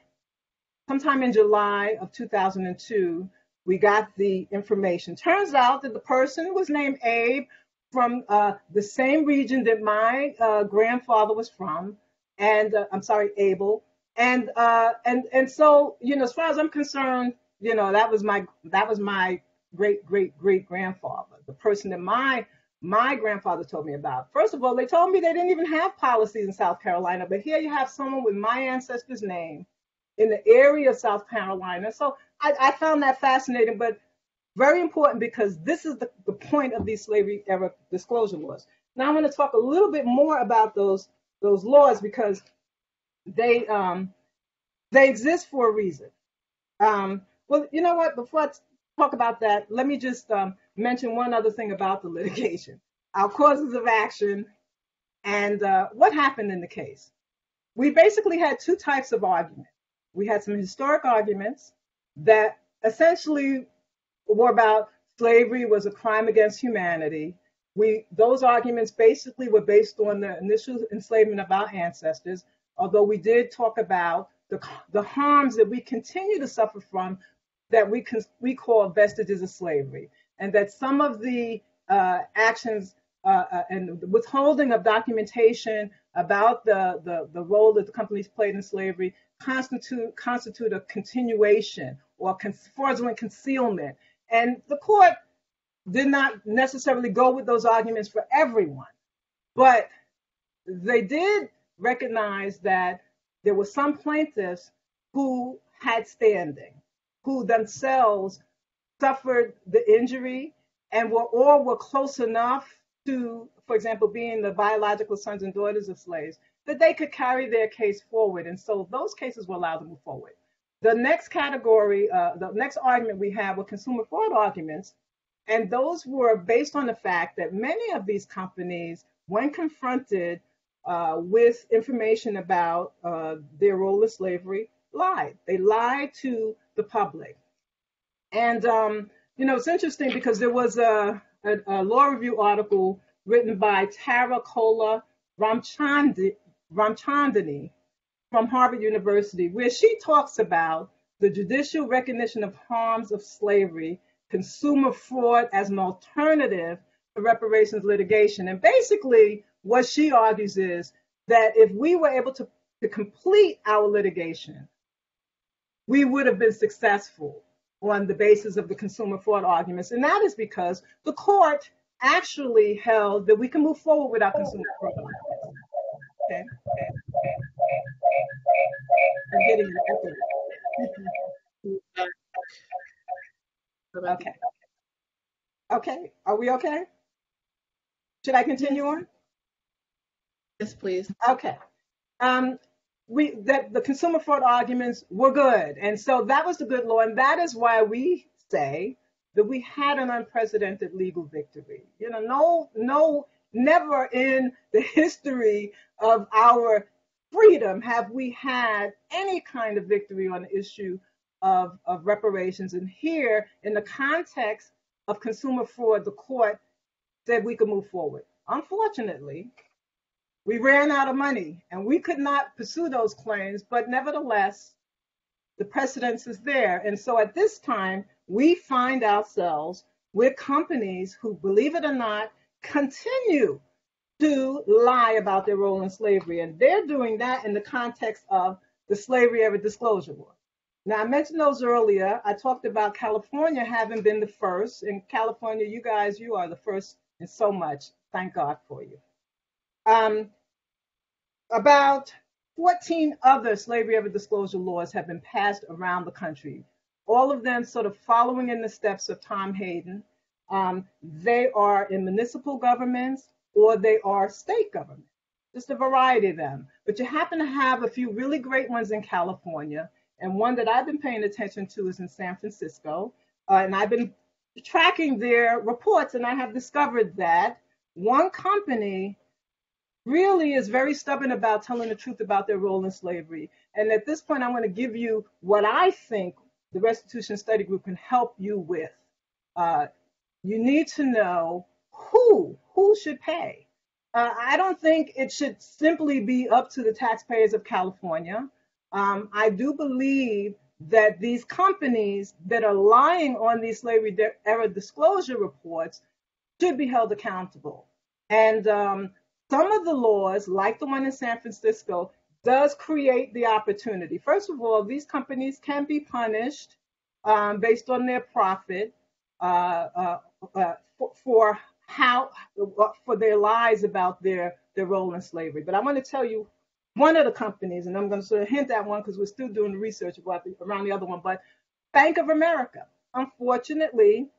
sometime in July of 2002, we got the information. Turns out that the person was named Abe from uh, the same region that my uh, grandfather was from, and uh, I'm sorry, Abel, and uh, and and so you know, as far as I'm concerned, you know, that was my that was my great great great grandfather, the person that my my grandfather told me about. First of all, they told me they didn't even have policies in South Carolina, but here you have someone with my ancestor's name in the area of South Carolina. So I, I found that fascinating, but very important because this is the, the point of these slavery era disclosure laws. Now I'm going to talk a little bit more about those those laws because they um, they exist for a reason. Um, well, you know what? Before I talk about that, let me just um, mention one other thing about the litigation: our causes of action and uh, what happened in the case. We basically had two types of argument. We had some historic arguments that essentially were about slavery was a crime against humanity. We those arguments basically were based on the initial enslavement of our ancestors although we did talk about the, the harms that we continue to suffer from that we can we call vestiges of slavery, and that some of the uh, actions uh, uh, and withholding of documentation about the, the, the role that the companies played in slavery constitute constitute a continuation or con- fraudulent concealment. And the court did not necessarily go with those arguments for everyone, but they did recognize that there were some plaintiffs who had standing, who themselves suffered the injury and were or were close enough to, for example, being the biological sons and daughters of slaves, that they could carry their case forward. And so those cases were allowed to move forward. The next category, uh, the next argument we have were consumer fraud arguments. And those were based on the fact that many of these companies, when confronted uh, with information about uh, their role in slavery, lied. They lied to the public. And, um, you know, it's interesting because there was a, a, a law review article written by Tara Kola Ramchand- Ramchandani from Harvard University, where she talks about the judicial recognition of harms of slavery, consumer fraud as an alternative to reparations litigation. And basically, what she argues is that if we were able to, to complete our litigation, we would have been successful on the basis of the consumer fraud arguments. And that is because the court actually held that we can move forward with our consumer fraud arguments. Okay. I'm getting. Okay. Okay. Are we okay? Should I continue on? Yes, please. Okay. Um, we that the consumer fraud arguments were good, and so that was the good law, and that is why we say that we had an unprecedented legal victory. You know, no, no, never in the history of our freedom have we had any kind of victory on the issue of, of reparations. And here, in the context of consumer fraud, the court said we could move forward. Unfortunately, we ran out of money and we could not pursue those claims, but nevertheless, the precedence is there. And so at this time, we find ourselves with companies who, believe it or not, continue to lie about their role in slavery. And they're doing that in the context of the slavery era disclosure law. Now, I mentioned those earlier. I talked about California having been the first. In California, you guys, you are the first in so much. Thank God for you. Um, about 14 other slavery era disclosure laws have been passed around the country, all of them sort of following in the steps of Tom Hayden. Um, they are in municipal governments or they are state governments, just a variety of them. But you happen to have a few really great ones in California, and one that I've been paying attention to is in San Francisco. Uh, and I've been tracking their reports, and I have discovered that one company really is very stubborn about telling the truth about their role in slavery. And at this point, I'm going to give you what I think the Restitution Study Group can help you with. Uh, you need to know who who should pay. Uh, I don't think it should simply be up to the taxpayers of California. Um, I do believe that these companies that are lying on these slavery era disclosure reports should be held accountable. And um, some of the laws, like the one in San Francisco, does create the opportunity. First of all, these companies can be punished um, based on their profit uh, uh, uh, for, for, how for their lies about their their role in slavery. But I want to tell you one of the companies, and I'm going to sort of hint at one because we're still doing research about the, around the other one. But Bank of America, unfortunately,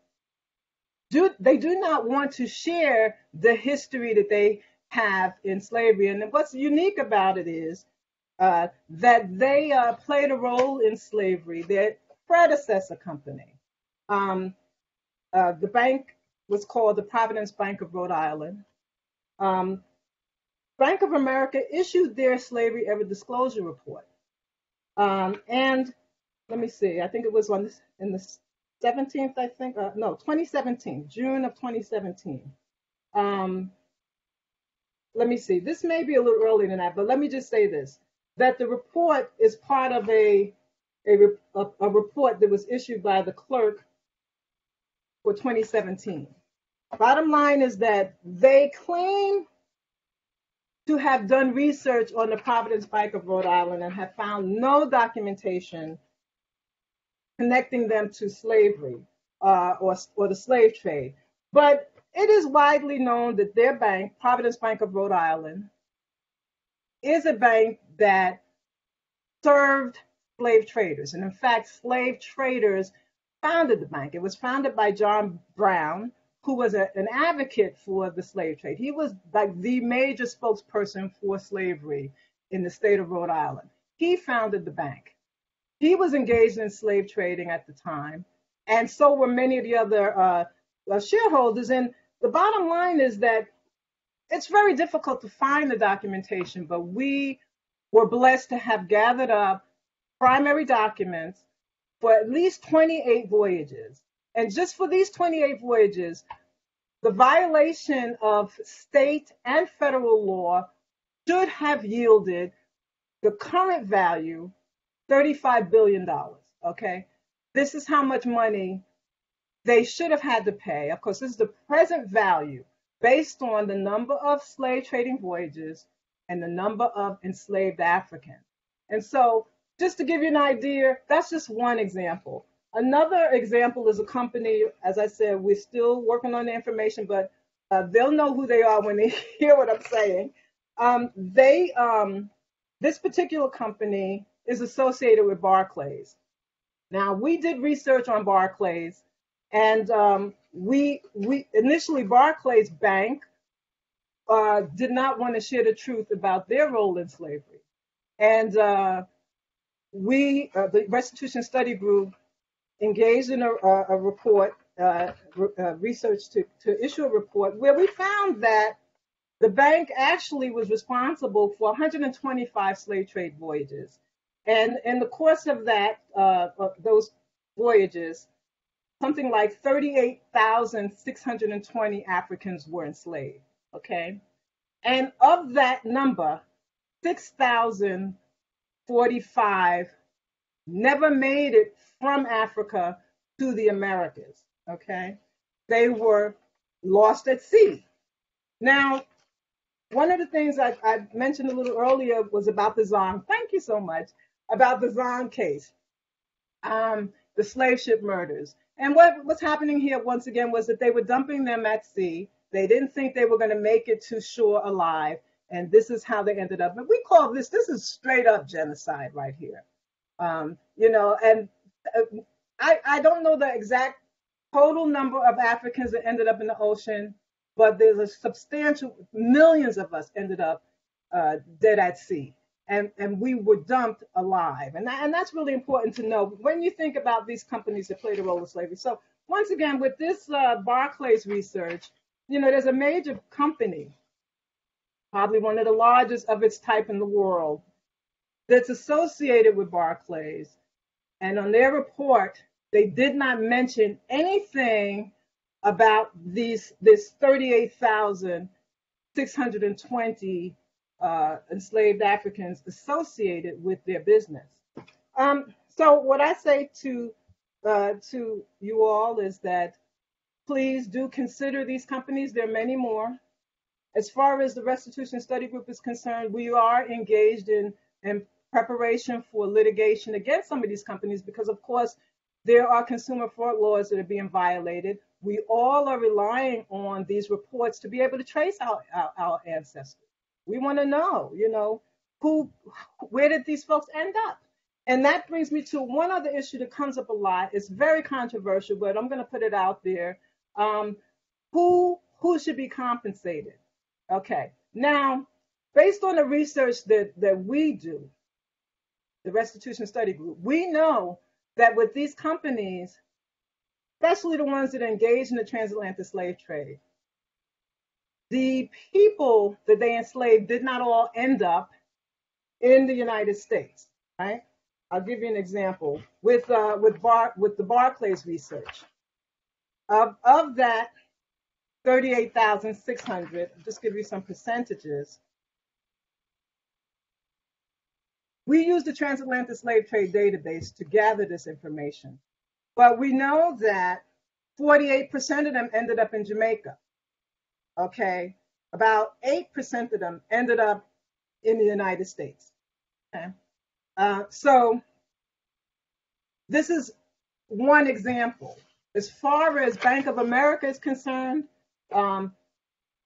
do they do not want to share the history that they have in slavery. And what's unique about it is uh, that they uh, played a role in slavery. Their predecessor company, um, uh, the bank was called the Providence Bank of Rhode Island. Um, bank of America issued their slavery era disclosure report. Um, and let me see, I think it was on this, in the 17th, I think, uh, no, 2017, June of 2017. Let me see, this may be a little earlier than that, but let me just say this, that the report is part of a a, a, a report that was issued by the clerk for 2017. Bottom line is that they claim to have done research on the Providence Bank of Rhode Island and have found no documentation connecting them to slavery uh, or, or the slave trade. But it is widely known that their bank, Providence Bank of Rhode Island, is a bank that served slave traders. And in fact, slave traders founded the bank. It was founded by John Brown, who was a, an advocate for the slave trade. He was like the major spokesperson for slavery in the state of Rhode Island. He founded the bank. He was engaged in slave trading at the time, and so were many of the other uh, uh, shareholders. And the bottom line is that it's very difficult to find the documentation, but we were blessed to have gathered up primary documents for at least 28 voyages. And just for these 28 voyages, the violation of state and federal law should have yielded the current value $35 billion. Okay. This is how much money they should have had to pay. Of course, this is the present value based on the number of slave trading voyages and the number of enslaved Africans. And so, just to give you an idea, that's just one example. Another example is a company, as I said, we're still working on the information, but uh, they'll know who they are when they hear what I'm saying. Um, they, um, this particular company is associated with Barclays. Now, we did research on Barclays, and um, we we initially Barclays Bank uh, did not want to share the truth about their role in slavery, and uh, we uh, the Restitution Study Group engaged in a, a, report, uh, re- uh, research to to issue a report where we found that the bank actually was responsible for 125 slave trade voyages, and in the course of that uh, of those voyages something like 38,620 Africans were enslaved. Okay. And of that number, 6,045 never made it from Africa to the Americas. Okay. They were lost at sea. Now, one of the things I, I mentioned a little earlier was about the Zong. Thank you so much. About the Zong case, um, the slave ship murders. And what was happening here once again was that they were dumping them at sea. They didn't think they were going to make it to shore alive. And this is how they ended up. But we call this, this is straight up genocide right here. Um, you know, and uh, I, I don't know the exact total number of Africans that ended up in the ocean, but there's a substantial, millions of us ended up uh, dead at sea and, and we were dumped alive. And, that, and that's really important to know when you think about these companies that played a role in slavery. So once again, with this uh, Barclays research, you know, there's a major company, probably one of the largest of its type in the world, that's associated with Barclays. And on their report, they did not mention anything about these this 38,620 uh, enslaved Africans associated with their business. Um, so what I say to uh, to you all is that please do consider these companies. There are many more. As far as the restitution study group is concerned, we are engaged in, in preparation for litigation against some of these companies because, of course, there are consumer fraud laws that are being violated. We all are relying on these reports to be able to trace our, our, our ancestors. We want to know, you know, who, where did these folks end up? And that brings me to one other issue that comes up a lot. It's very controversial, but I'm going to put it out there. Um, who who should be compensated? Okay. Now, based on the research that that we do, the restitution study group, we know that with these companies, especially the ones that engage in the transatlantic slave trade, the people that they enslaved did not all end up in the United States, right? I'll give you an example with uh, with Bar with the Barclays research. Of of that 38,600, just give you some percentages. we use the transatlantic slave trade database to gather this information. But we know that 48% of them ended up in Jamaica. Okay. About 8% of them ended up in the United States. Okay. Uh, so this is one example. As far as Bank of America is concerned, um,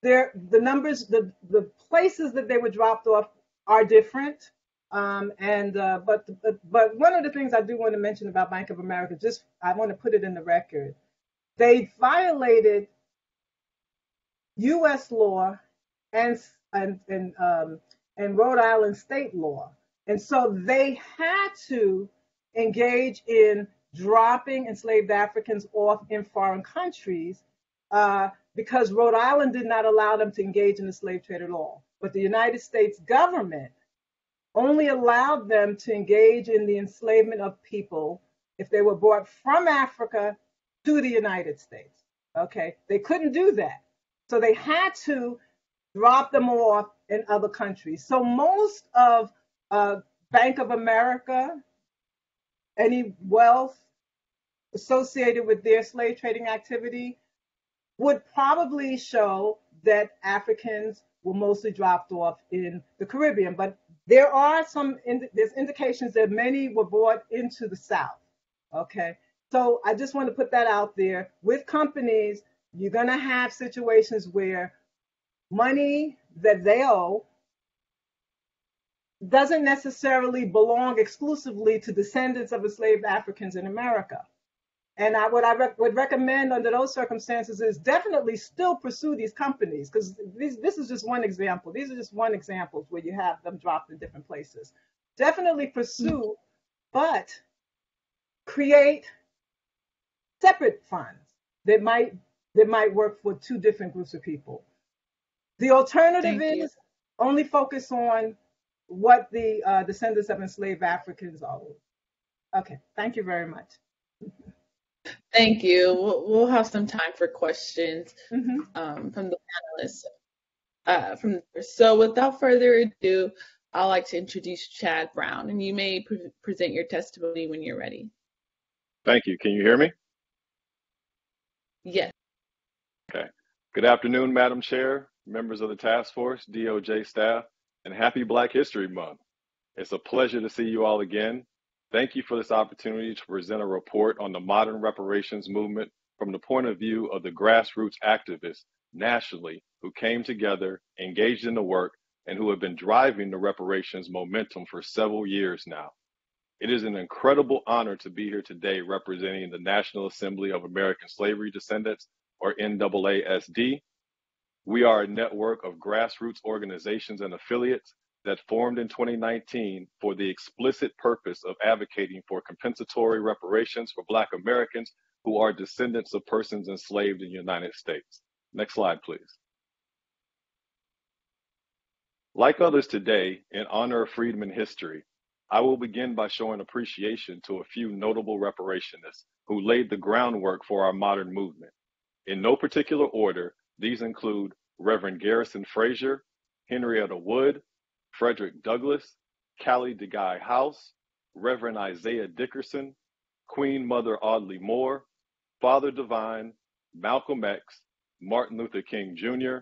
there the numbers, the the places that they were dropped off are different. Um, and uh, but but one of the things I do want to mention about Bank of America, just I want to put it in the record, they violated U.S. law and and and um, and Rhode Island state law, and so they had to engage in dropping enslaved Africans off in foreign countries uh, because Rhode Island did not allow them to engage in the slave trade at all. But the United States government only allowed them to engage in the enslavement of people if they were brought from Africa to the United States. Okay, they couldn't do that. So they had to drop them off in other countries. So most of uh, Bank of America, any wealth associated with their slave trading activity would probably show that Africans were mostly dropped off in the Caribbean. But there are some, there's indications that many were brought into the South. Okay. So I just want to put that out there. With companies, you're going to have situations where money that they owe doesn't necessarily belong exclusively to descendants of enslaved Africans in America. And I, what I would recommend under those circumstances is definitely still pursue these companies because this is just one example. These are just one examples where you have them dropped in different places. Definitely pursue, but create separate funds that might that might work for two different groups of people. The alternative Thank you. is only focus on what the uh, descendants of enslaved Africans are. Okay, thank you very much. Thank you. We'll, we'll have some time for questions Mhm. um, from the panelists. Uh, from so, without further ado, I'd like to introduce Thad Brown, and you may pre- present your testimony when you're ready. Thank you. Can you hear me? Yes. Good afternoon, Madam Chair, members of the task force, DOJ staff, and happy Black History Month. It's a pleasure to see you all again. Thank you for this opportunity to present a report on the modern reparations movement from the point of view of the grassroots activists nationally who came together, engaged in the work, and who have been driving the reparations momentum for several years now. It is an incredible honor to be here today representing the National Assembly of American Slavery Descendants, or NAASD. We are a network of grassroots organizations and affiliates that formed in 2019 for the explicit purpose of advocating for compensatory reparations for Black Americans who are descendants of persons enslaved in the United States. Next slide, please. Like others today, in honor of Freedmen history, I will begin by showing appreciation to a few notable reparationists who laid the groundwork for our modern movement. In no particular order, these include Reverend Garrison Frazier, Henrietta Wood, Frederick Douglass, Callie DeGuy House, Reverend Isaiah Dickerson, Queen Mother Audley Moore, Father Divine, Malcolm X, Martin Luther King Jr.,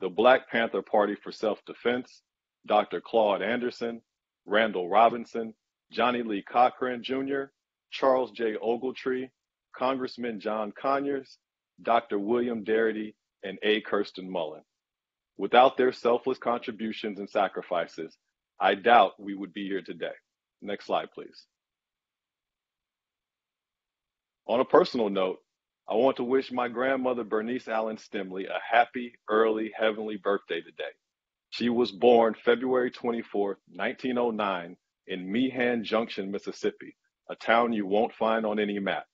the Black Panther Party for Self Defense, Dr. Claude Anderson, Randall Robinson, Johnnie Lee Cochran Jr., Charles J. Ogletree, Congressman John Conyers, Dr. William Darity, and A. Kirsten Mullen. Without their selfless contributions and sacrifices, I doubt we would be here today. Next slide, please. On a personal note, I want to wish my grandmother Bernice Allen Stimley a happy, early, heavenly birthday today. She was born February 24, 1909, in Meehan Junction, Mississippi, a town you won't find on any map.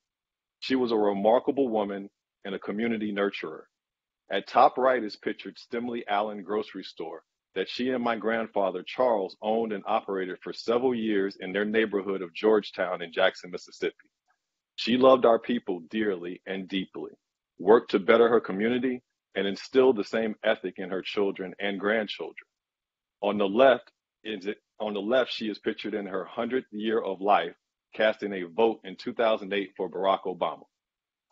She was a remarkable woman and a community nurturer. At top right is pictured Stimley Allen Grocery Store that she and my grandfather Charles owned and operated for several years in their neighborhood of Georgetown in Jackson, Mississippi. She loved our people dearly and deeply, worked to better her community, and instilled the same ethic in her children and grandchildren. On the left is, on the left, she is pictured in her 100th year of life, casting a vote in 2008 for Barack Obama.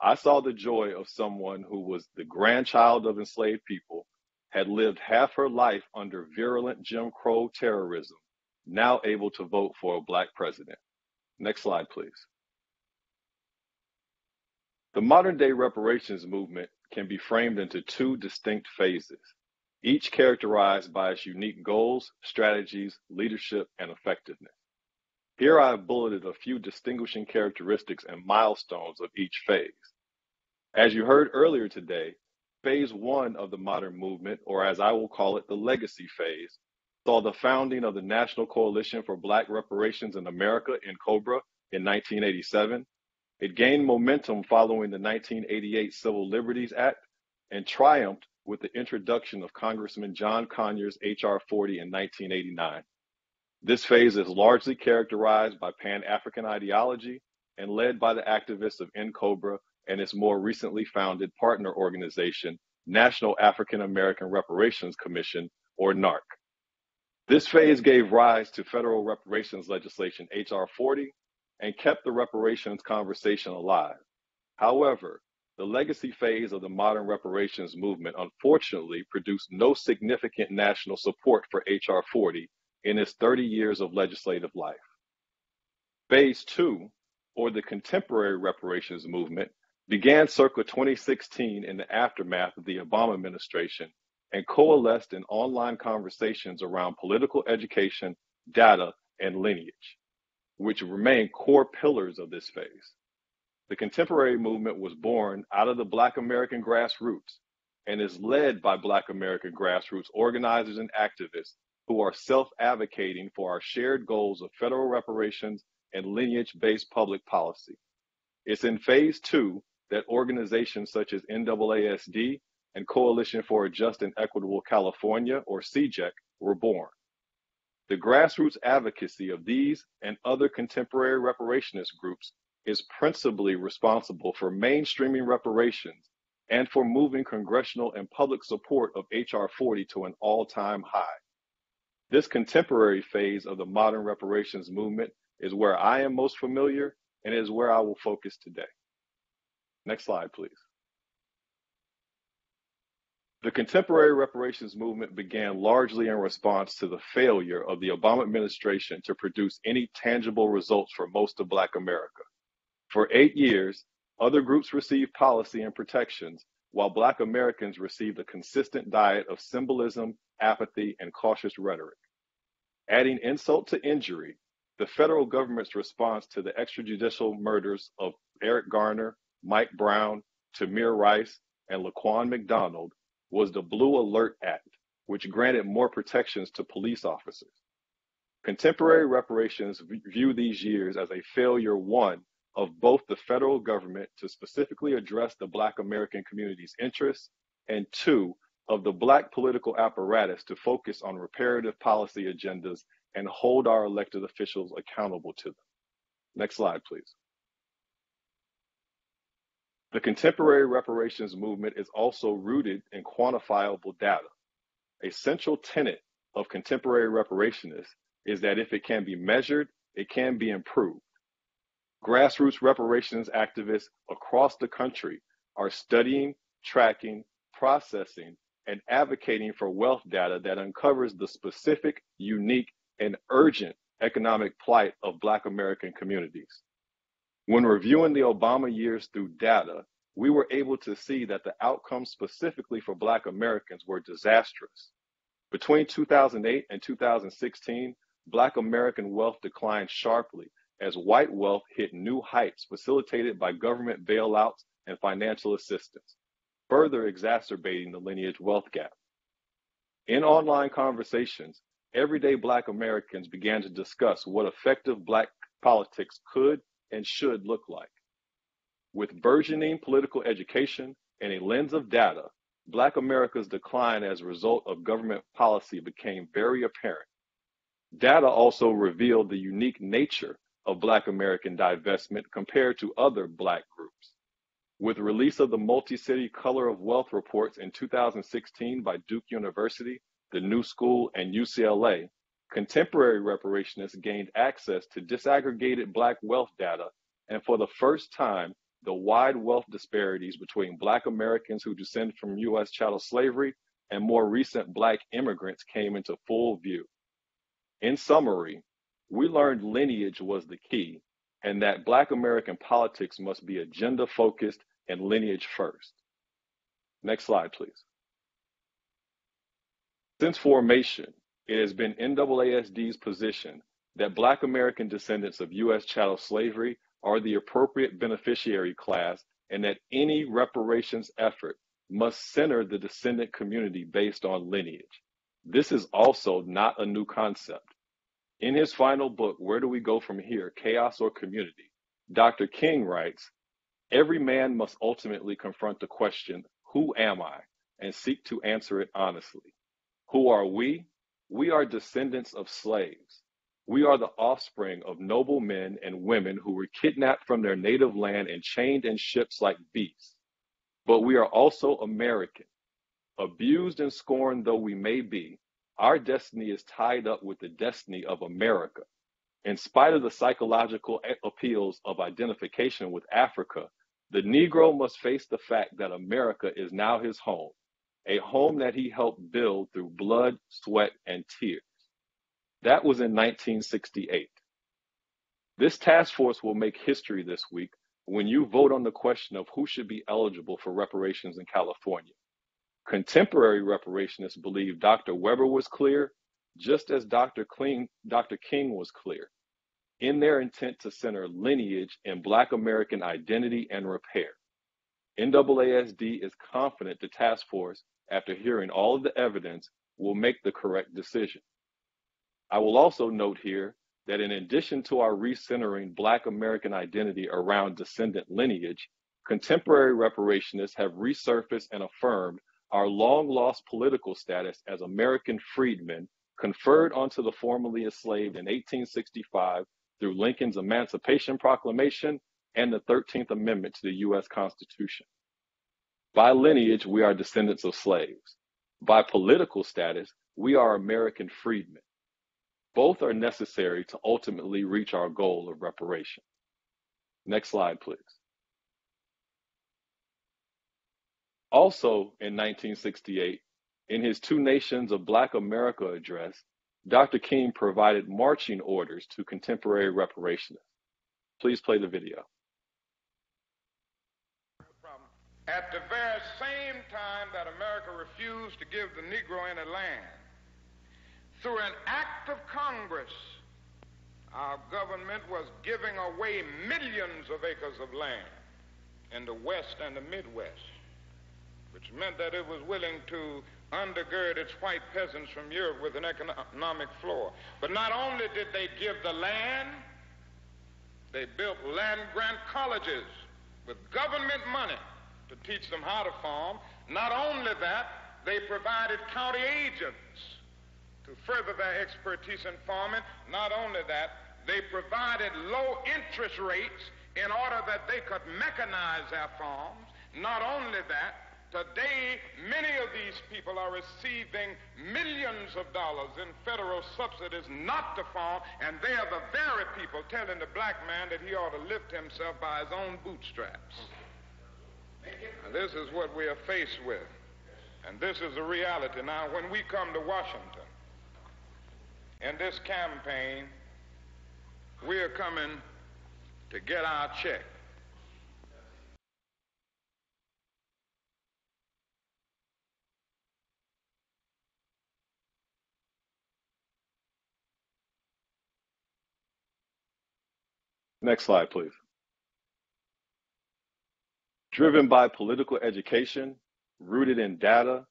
I saw the joy of someone who was the grandchild of enslaved people, had lived half her life under virulent Jim Crow terrorism, now able to vote for a black president. Next slide, please. The modern day reparations movement can be framed into two distinct phases, each characterized by its unique goals, strategies, leadership, and effectiveness. Here I have bulleted a few distinguishing characteristics and milestones of each phase. As you heard earlier today, phase one of the modern movement, or as I will call it, the legacy phase, saw the founding of the National Coalition for Black Reparations in America N'COBRA in 1987. It gained momentum following the 1988 Civil Liberties Act and triumphed with the introduction of Congressman John Conyers' H.R. 40 in 1989. This phase is largely characterized by Pan African ideology and led by the activists of N'COBRA and its more recently founded partner organization, National African American Reparations Commission, or NARC. This phase gave rise to federal reparations legislation H.R. 40 and kept the reparations conversation alive. However, the legacy phase of the modern reparations movement unfortunately produced no significant national support for H.R. 40 in its 30 years of legislative life. Phase two, or the contemporary reparations movement, began circa 2016 in the aftermath of the Obama administration and coalesced in online conversations around political education, data, and lineage, which remain core pillars of this phase. The contemporary movement was born out of the Black American grassroots and is led by Black American grassroots organizers and activists who are self advocating for our shared goals of federal reparations and lineage based public policy. It's in phase two that organizations such as NAASD and Coalition for a Just and Equitable California, or CJEC, were born. The grassroots advocacy of these and other contemporary reparationist groups is principally responsible for mainstreaming reparations and for moving congressional and public support of H.R. 40 to an all time high. This contemporary phase of the modern reparations movement is where I am most familiar and is where I will focus today. Next slide, please. The contemporary reparations movement began largely in response to the failure of the Obama administration to produce any tangible results for most of Black America. For eight years, other groups received policy and protections, while Black Americans received a consistent diet of symbolism, apathy, and cautious rhetoric. Adding insult to injury, the federal government's response to the extrajudicial murders of Eric Garner, Mike Brown, Tamir Rice, and Laquan McDonald was the Blue Alert Act, which granted more protections to police officers. Contemporary reparations view these years as a failure, one, of both the federal government to specifically address the Black American community's interests, and two, of the Black political apparatus to focus on reparative policy agendas and hold our elected officials accountable to them. Next slide, please. The contemporary reparations movement is also rooted in quantifiable data. A central tenet of contemporary reparationists is that if it can be measured, it can be improved. Grassroots reparations activists across the country are studying, tracking, processing, and advocating for wealth data that uncovers the specific, unique, and urgent economic plight of Black American communities. When reviewing the Obama years through data, we were able to see that the outcomes specifically for Black Americans were disastrous. Between 2008 and 2016, Black American wealth declined sharply as white wealth hit new heights facilitated by government bailouts and financial assistance, further exacerbating the lineage wealth gap. In online conversations, everyday Black Americans began to discuss what effective Black politics could and should look like. With burgeoning political education and a lens of data, Black America's decline as a result of government policy became very apparent. Data also revealed the unique nature of Black American divestment compared to other Black groups. With release of the multi-city color of wealth reports in 2016 by Duke University, the New School, and UCLA, Contemporary reparationists gained access to disaggregated Black wealth data, and for the first time, the wide wealth disparities between Black Americans who descend from U.S. chattel slavery and more recent Black immigrants came into full view. In summary, we learned lineage was the key and that Black American politics must be agenda focused and lineage first. Next slide, please. Since formation, it has been NAASD's position that Black American descendants of U.S. chattel slavery are the appropriate beneficiary class and that any reparations effort must center the descendant community based on lineage. This is also not a new concept. In his final book, Where Do We Go From Here? Chaos or Community? Dr. King writes, Every man must ultimately confront the question, Who am I? and seek to answer it honestly. Who are we? We are descendants of slaves. We are the offspring of noble men and women who were kidnapped from their native land and chained in ships like beasts. But we are also American. Abused and scorned though we may be, our destiny is tied up with the destiny of America. In spite of the psychological appeals of identification with Africa, the Negro must face the fact that America is now his home, a home that he helped build through blood, sweat, and tears. That was in 1968. This task force will make history this week when you vote on the question of who should be eligible for reparations in California. Contemporary reparationists believe Dr. Weber was clear, just as Dr. King, Dr. King was clear, in their intent to center lineage and Black American identity and repair. NAASD is confident the task force, after hearing all of the evidence, will make the correct decision. I will also note here that in addition to our recentering Black American identity around descendant lineage, contemporary reparationists have resurfaced and affirmed our long lost political status as American freedmen conferred onto the formerly enslaved in 1865 through Lincoln's Emancipation Proclamation and the 13th Amendment to the U.S. Constitution. By lineage, we are descendants of slaves. By political status, we are American freedmen. Both are necessary to ultimately reach our goal of reparation. Next slide, please. Also in 1968, in his Two Nations of Black America address, Dr. King provided marching orders to contemporary reparationists. Please play the video. At the very same time that America refused to give the Negro any land, through an act of Congress, our government was giving away millions of acres of land in the West and the Midwest, which meant that it was willing to undergird its white peasants from Europe with an economic floor. But not only did they give the land, they built land grant colleges with government money to teach them how to farm. Not only that, they provided county agents to further their expertise in farming. Not only that, they provided low interest rates in order that they could mechanize their farms. Not only that, today many of these people are receiving millions of dollars in federal subsidies not to farm, and they are the very people telling the black man that he ought to lift himself by his own bootstraps. Now, this is what we are faced with. And this is the reality. Now, when we come to Washington, in this campaign, we are coming to get our check. Next slide, please. Driven by political education, rooted in data,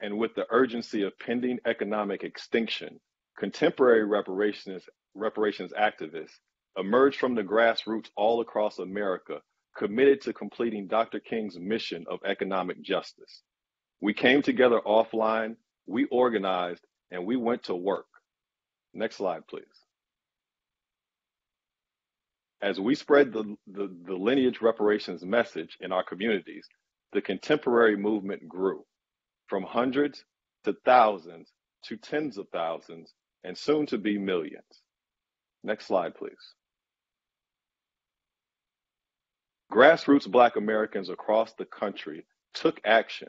and with the urgency of pending economic extinction, contemporary reparations, reparations activists emerged from the grassroots all across America, committed to completing Dr. King's mission of economic justice. We came together offline, we organized, and we went to work. Next slide, please. As we spread the, the, the lineage reparations message in our communities, the contemporary movement grew from hundreds to thousands to tens of thousands and soon to be millions. Next slide, please. Grassroots Black Americans across the country took action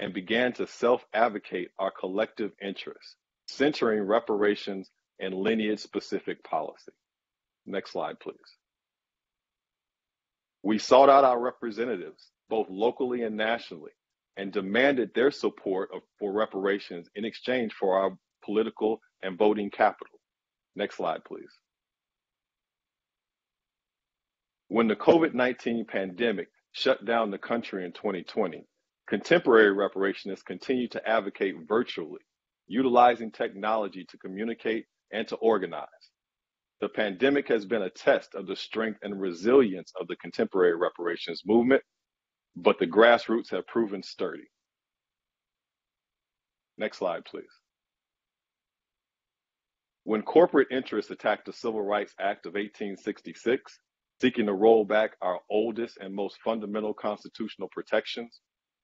and began to self advocate our collective interests, centering reparations and lineage specific policy. Next slide, please. We sought out our representatives, both locally and nationally, and demanded their support of, for reparations in exchange for our political and voting capital. Next slide, please. When the COVID 19 pandemic shut down the country in 2020, contemporary reparationists continue to advocate virtually, utilizing technology to communicate and to organize. The pandemic has been a test of the strength and resilience of the contemporary reparations movement, but the grassroots have proven sturdy. Next slide, please. When corporate interests attacked the Civil Rights Act of 1866, seeking to roll back our oldest and most fundamental constitutional protections,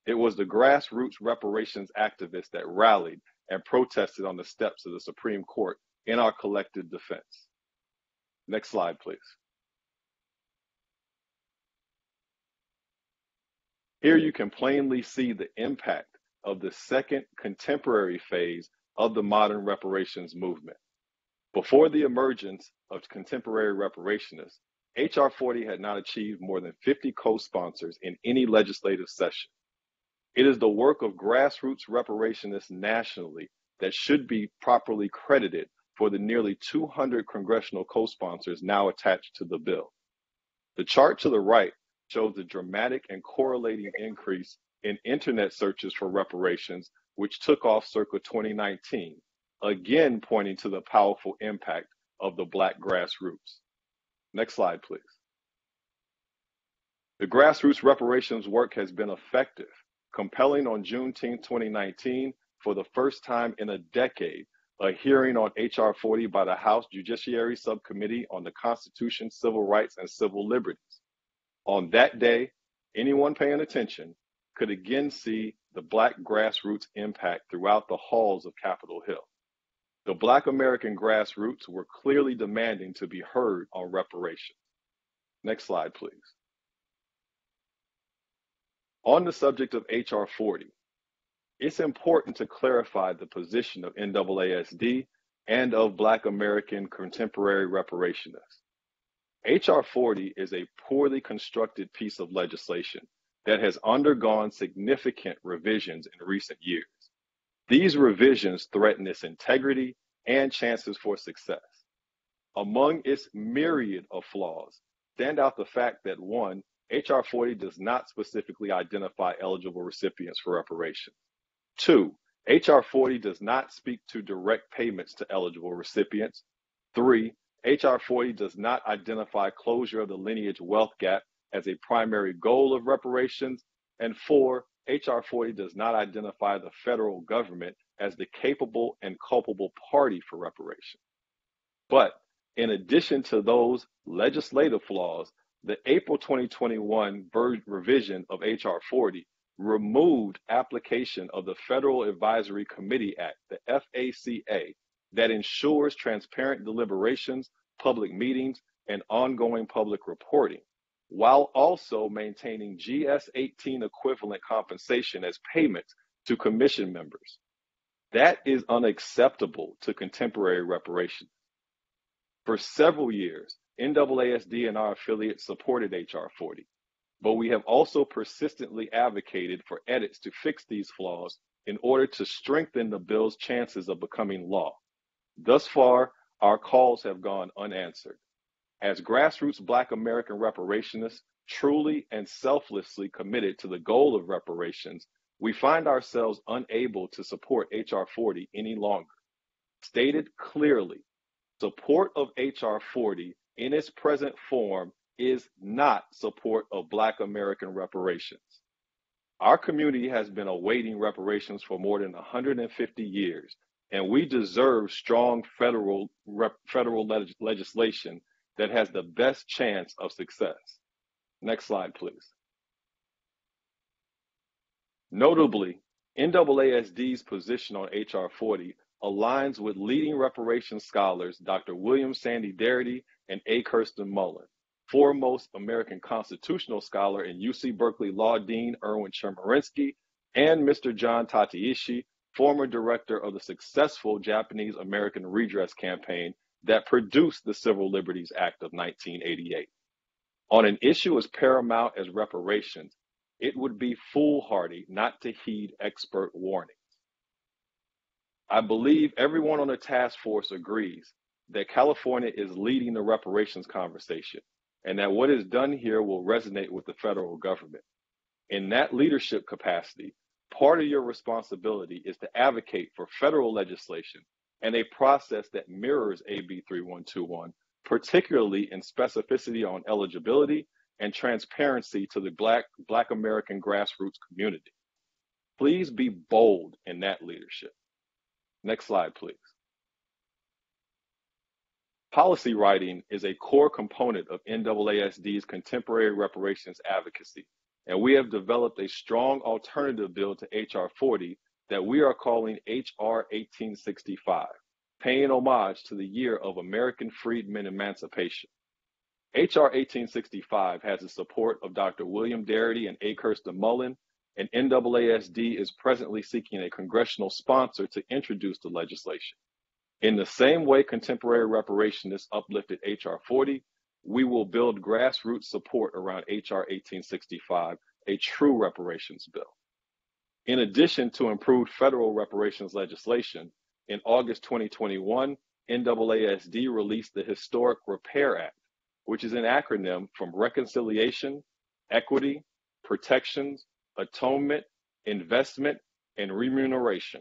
it was the grassroots reparations activists that rallied and protested on the steps of the Supreme Court in our collective defense. Next slide, please. Here you can plainly see the impact of the second contemporary phase of the modern reparations movement. Before the emergence of contemporary reparationists, H.R. 40 had not achieved more than 50 co sponsors in any legislative session. It is the work of grassroots reparationists nationally that should be properly credited for the nearly 200 congressional co sponsors now attached to the bill. The chart to the right shows the dramatic and correlating increase in internet searches for reparations, which took off circa 2019, again pointing to the powerful impact of the Black grassroots. Next slide, please. The grassroots reparations work has been effective, compelling on Juneteenth 2019 for the first time in a decade a hearing on H.R. 40 by the House Judiciary Subcommittee on the Constitution, Civil Rights, and Civil Liberties. On that day, anyone paying attention could again see the Black grassroots impact throughout the halls of Capitol Hill. The Black American grassroots were clearly demanding to be heard on reparations. Next slide, please. On the subject of H.R. 40, it's important to clarify the position of NAASD and of Black American contemporary reparationists. H.R. 40 is a poorly constructed piece of legislation that has undergone significant revisions in recent years. These revisions threaten its integrity and chances for success. Among its myriad of flaws, stand out the fact that one, H.R. 40 does not specifically identify eligible recipients for reparations. Two, H.R. 40 does not speak to direct payments to eligible recipients. Three, H.R. 40 does not identify closure of the lineage wealth gap as a primary goal of reparations. And four, H.R. 40 does not identify the federal government as the capable and culpable party for reparations. But in addition to those legislative flaws, the April 2021 ver- revision of H.R. 40 removed application of the Federal Advisory Committee Act, the FACA, that ensures transparent deliberations, public meetings, and ongoing public reporting, while also maintaining GS 18 equivalent compensation as payments to commission members. That is unacceptable to contemporary reparations. For several years, NAASD and our affiliates supported H.R. 40, but we have also persistently advocated for edits to fix these flaws in order to strengthen the bill's chances of becoming law. Thus far, our calls have gone unanswered. As grassroots Black American reparationists, truly and selflessly committed to the goal of reparations, we find ourselves unable to support H.R. 40 any longer. Stated clearly, support of H.R. 40 in its present form is not support of Black American reparations. Our community has been awaiting reparations for more than 150 years, and we deserve strong federal rep, federal leg- legislation that has the best chance of success. Next slide, please. Notably, NAASD's position on HR 40 aligns with leading reparations scholars Dr. William Sandy Darity and A. Kirsten Mullen, foremost American constitutional scholar and UC Berkeley Law Dean Erwin Chemerinsky, and Mr. John Tateishi, former director of the successful Japanese American Redress Campaign that produced the Civil Liberties Act of 1988. On an issue as paramount as reparations, it would be foolhardy not to heed expert warnings. I believe everyone on the task force agrees that California is leading the reparations conversation and that what is done here will resonate with the federal government. In that leadership capacity, part of your responsibility is to advocate for federal legislation and a process that mirrors AB 3121, particularly in specificity on eligibility and transparency to the Black, Black American grassroots community. Please be bold in that leadership. Next slide, please. Policy writing is a core component of NAASD's contemporary reparations advocacy, and we have developed a strong alternative bill to H.R. 40 that we are calling H.R. 1865, paying homage to the year of American freedmen emancipation. H.R. 1865 has the support of Dr. William Darity and A. Kirsten Mullen, and NAASD is presently seeking a congressional sponsor to introduce the legislation. In the same way contemporary reparationists uplifted H.R. 40, we will build grassroots support around H.R. 1865, a true reparations bill. In addition to improved federal reparations legislation, in August 2021, NAASD released the historic Repair Act, which is an acronym from reconciliation, equity, protections, atonement, investment, and remuneration.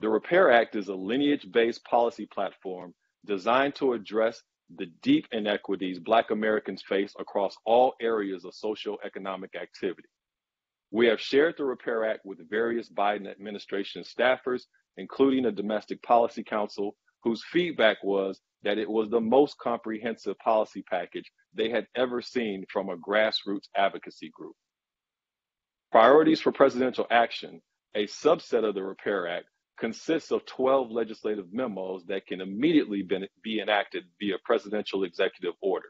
The Repair Act is a lineage based policy platform designed to address the deep inequities Black Americans face across all areas of socio-economic activity. We have shared the Repair Act with various Biden administration staffers, including the Domestic Policy Council, whose feedback was that it was the most comprehensive policy package they had ever seen from a grassroots advocacy group. Priorities for presidential action, a subset of the Repair Act, consists of 12 legislative memos that can immediately be enacted via presidential executive order.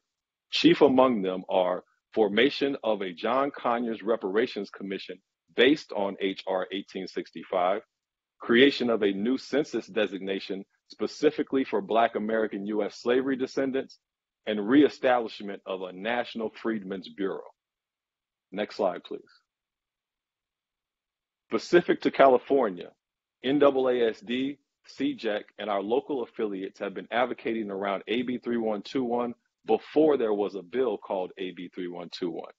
Chief among them are formation of a John Conyers Reparations Commission based on H.R. 1865, creation of a new census designation specifically for Black American U.S. slavery descendants, and reestablishment of a National Freedmen's Bureau. Next slide, please. Specific to California, NAASD, CJEC, and our local affiliates have been advocating around AB 3121 before there was a bill called AB 3121.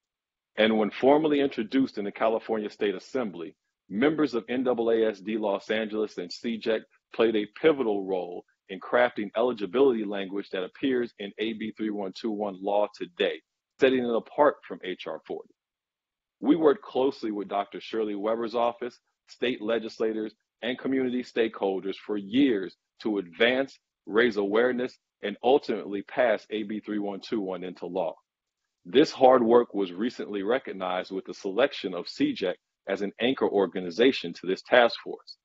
And when formally introduced in the California State Assembly, members of NAASD Los Angeles and CJEC played a pivotal role in crafting eligibility language that appears in AB 3121 law today, setting it apart from HR 40. We worked closely with Dr. Shirley Weber's office, state legislators, and community stakeholders for years to advance, raise awareness, and ultimately pass AB 3121 into law. This hard work was recently recognized with the selection of CJEC as an anchor organization to this task force.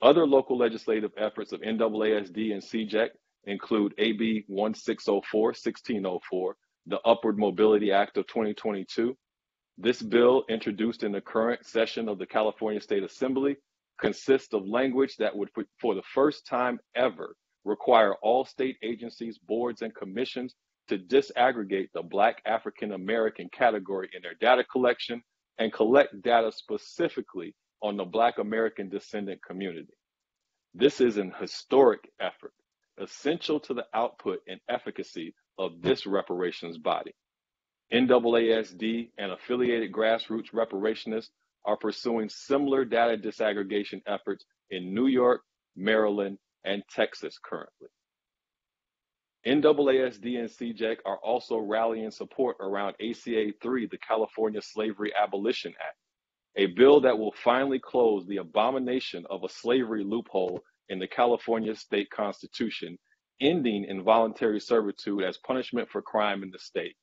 Other local legislative efforts of NAASD and CJEC include AB 1604, 1604, the Upward Mobility Act of 2022. This bill, introduced in the current session of the California State Assembly, consists of language that would, for the first time ever, require all state agencies, boards, and commissions to disaggregate the Black African American category in their data collection and collect data specifically on the Black American descendant community. This is an historic effort, essential to the output and efficacy of this reparations body. NAASD and affiliated grassroots reparationists are pursuing similar data disaggregation efforts in New York, Maryland, and Texas currently. NAASD and CJEC are also rallying support around ACA 3, the California Slavery Abolition Act, a bill that will finally close the abomination of a slavery loophole in the California state constitution, ending involuntary servitude as punishment for crime in the state.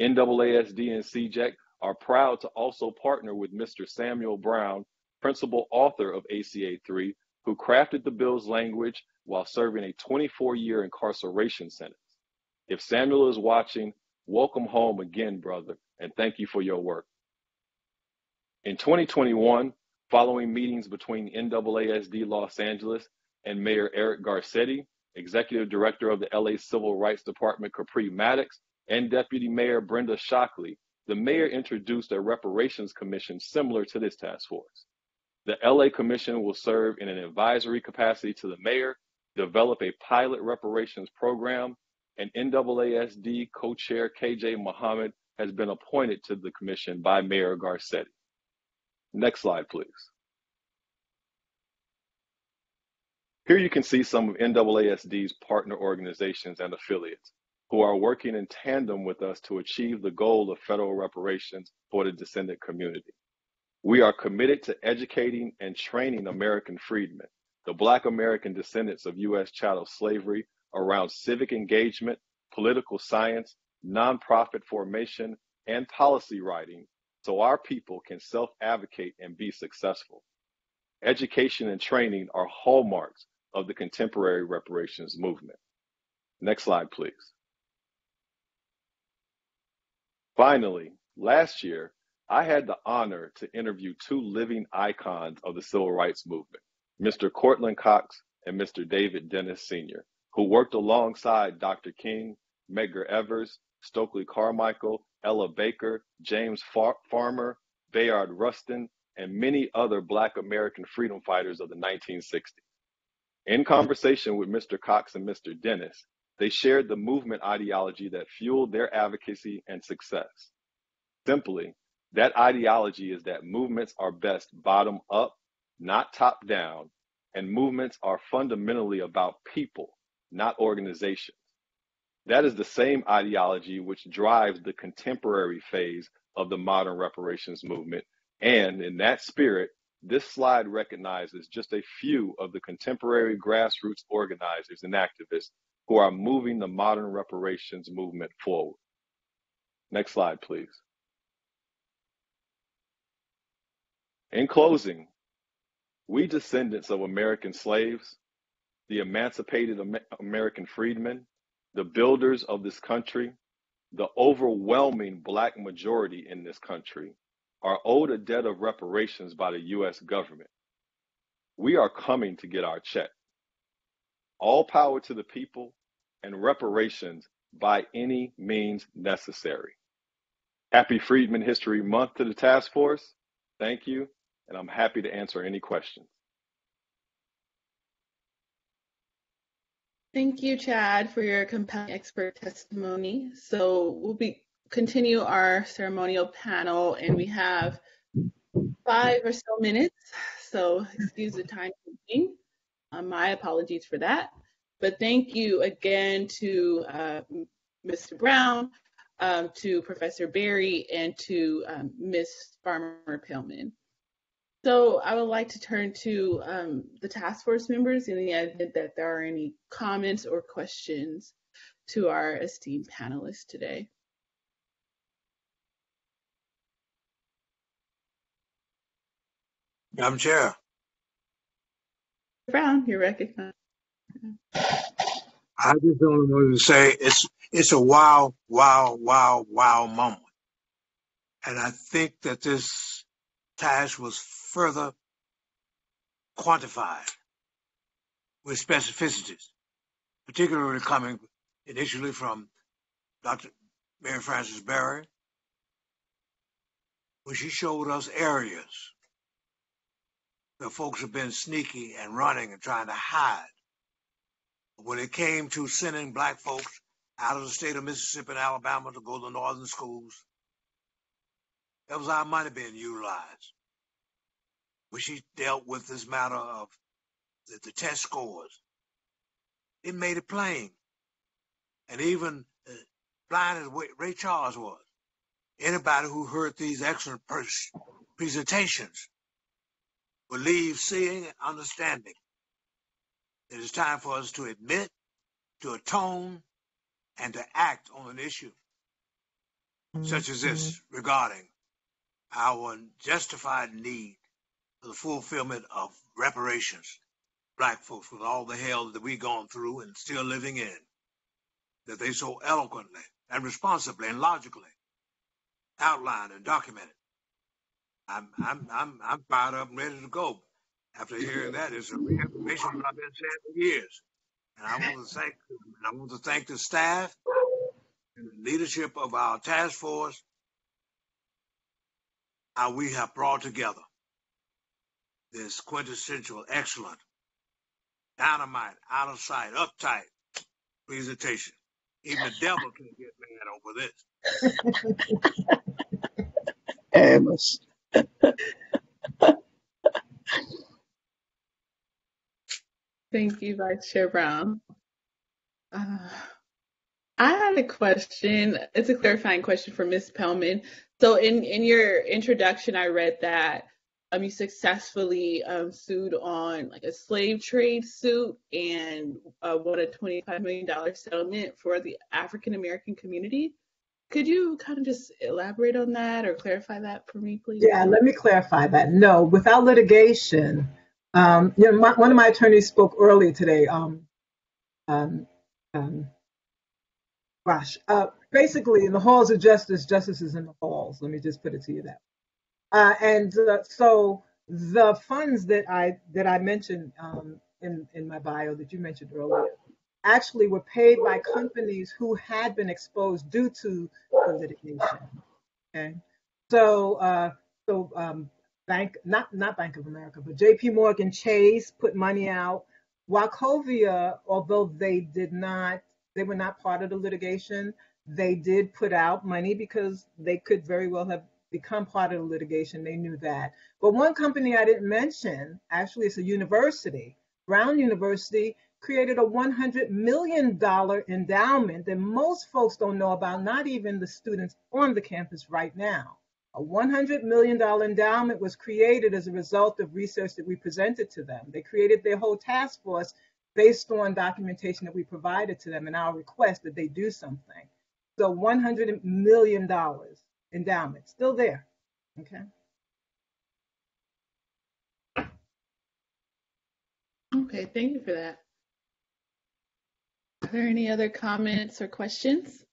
NAASD and CJEC are proud to also partner with Mr. Samuel Brown, principal author of ACA 3, who crafted the bill's language while serving a 24 year incarceration sentence. If Samuel is watching, welcome home again, brother, and thank you for your work. In 2021, following meetings between NAASD Los Angeles and Mayor Eric Garcetti, Executive Director of the LA Civil Rights Department Capri Maddox, and Deputy Mayor Brenda Shockley, the mayor introduced a reparations commission similar to this task force. The LA Commission will serve in an advisory capacity to the mayor, develop a pilot reparations program, and NAASD co-chair KJ Muhammad has been appointed to the commission by Mayor Garcetti. Next slide, please. Here you can see some of NAASD's partner organizations and affiliates who are working in tandem with us to achieve the goal of federal reparations for the descendant community. We are committed to educating and training American freedmen, the Black American descendants of U.S. chattel slavery, around civic engagement, political science, nonprofit formation, and policy writing so our people can self advocate and be successful. Education and training are hallmarks of the contemporary reparations movement. Next slide, please. Finally, last year, I had the honor to interview two living icons of the civil rights movement, Mr. Courtland Cox and Mr. David Dennis Sr., who worked alongside Dr. King, Medgar Evers, Stokely Carmichael, Ella Baker, James Far- Farmer, Bayard Rustin, and many other Black American freedom fighters of the 1960s. In conversation with Mr. Cox and Mr. Dennis, they shared the movement ideology that fueled their advocacy and success. Simply, that ideology is that movements are best bottom up, not top down, and movements are fundamentally about people, not organizations. That is the same ideology which drives the contemporary phase of the modern reparations movement. And in that spirit, this slide recognizes just a few of the contemporary grassroots organizers and activists who are moving the modern reparations movement forward. Next slide, please. In closing, we descendants of American slaves, the emancipated American freedmen, the builders of this country, the overwhelming black majority in this country, are owed a debt of reparations by the US government. We are coming to get our check. All power to the people and reparations by any means necessary. Happy Freedmen History Month to the task force. Thank you, and I'm happy to answer any questions. Thank you, Chad, for your compelling expert testimony. So we'll be continue our ceremonial panel, and we have five or so minutes. So excuse the time. Uh, my apologies for that. But thank you again to uh, Mr. Brown, um, to Professor Berry, and to um, Ms. Farmer Paellmann. So I would like to turn to um, the task force members in the event that there are any comments or questions to our esteemed panelists today. Madam Chair. Brown, you're recognized. I just only wanted to say it's it's a wow, wow, wow, wow moment. And I think that this task was further quantified with specificities, particularly coming initially from Dr. Mary Frances Berry, when she showed us areas where folks have been sneaky and running and trying to hide. When it came to sending black folks out of the state of Mississippi and Alabama to go to northern schools, that was our money being utilized. When she dealt with this matter of the, the test scores, it made it plain. And even uh, blind as Ray Charles was, anybody who heard these excellent pres- presentations will leave seeing and understanding. It is time for us to admit, to atone, and to act on an issue such as this mm-hmm. regarding our justified need for the fulfillment of reparations black folks with all the hell that we've gone through and still living in, that they so eloquently and responsibly and logically outlined and documented. I'm I'm I'm I'm fired up and ready to go. After hearing that, it's a reaffirmation of what I've been saying for years. And I want to thank and I want to thank the staff and the leadership of our task force, how we have brought together this quintessential, excellent, dynamite, out of sight, uptight presentation. Even the devil can get mad over this. Amos. Thank you, Vice Chair Brown. Uh, I had a question. It's a clarifying question for Ms. Paellmann. So in, in your introduction, I read that um, you successfully um, sued on like a slave trade suit and uh, won a $25 million settlement for the African American community. Could you kind of just elaborate on that or clarify that for me, please? Yeah, let me clarify that. No, without litigation, um, you know, my, one of my attorneys spoke earlier today. Um, um, um, gosh, uh, basically, in the halls of justice, justice is in the halls. Let me just put it to you that. Uh, and uh, so the funds that I that I mentioned um, in in my bio that you mentioned earlier actually were paid by companies who had been exposed due to the litigation. Okay, so uh, so um, bank not not Bank of America, but J.P. Morgan Chase put money out. Wachovia, although they did not, they were not part of the litigation. They did put out money because they could very well have become part of the litigation. They knew that. But one company I didn't mention, actually, it's a university. Brown University created a $100 million endowment that most folks don't know about, not even the students on the campus right now. A $100 million endowment was created as a result of research that we presented to them. They created their whole task force based on documentation that we provided to them and our request that they do something. So $100 million endowment, still there. Okay. Okay, thank you for that. Are there any other comments or questions?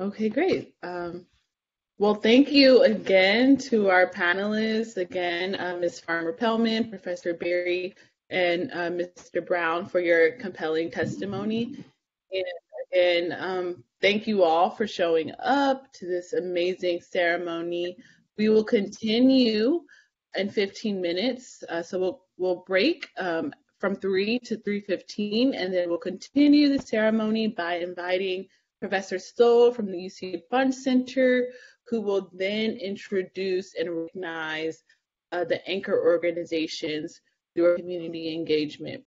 Okay, great. Um, well, thank you again to our panelists, again, uh, Ms. Farmer Paellmann, Professor Berry, and uh, Mr. Brown for your compelling testimony. And um, thank you all for showing up to this amazing ceremony. We will continue in 15 minutes, uh, so we'll, we'll break um, from 3 to 3.15, and then we'll continue the ceremony by inviting Professor Stoll from the UC Fund Center, who will then introduce and recognize uh, the anchor organizations through our community engagement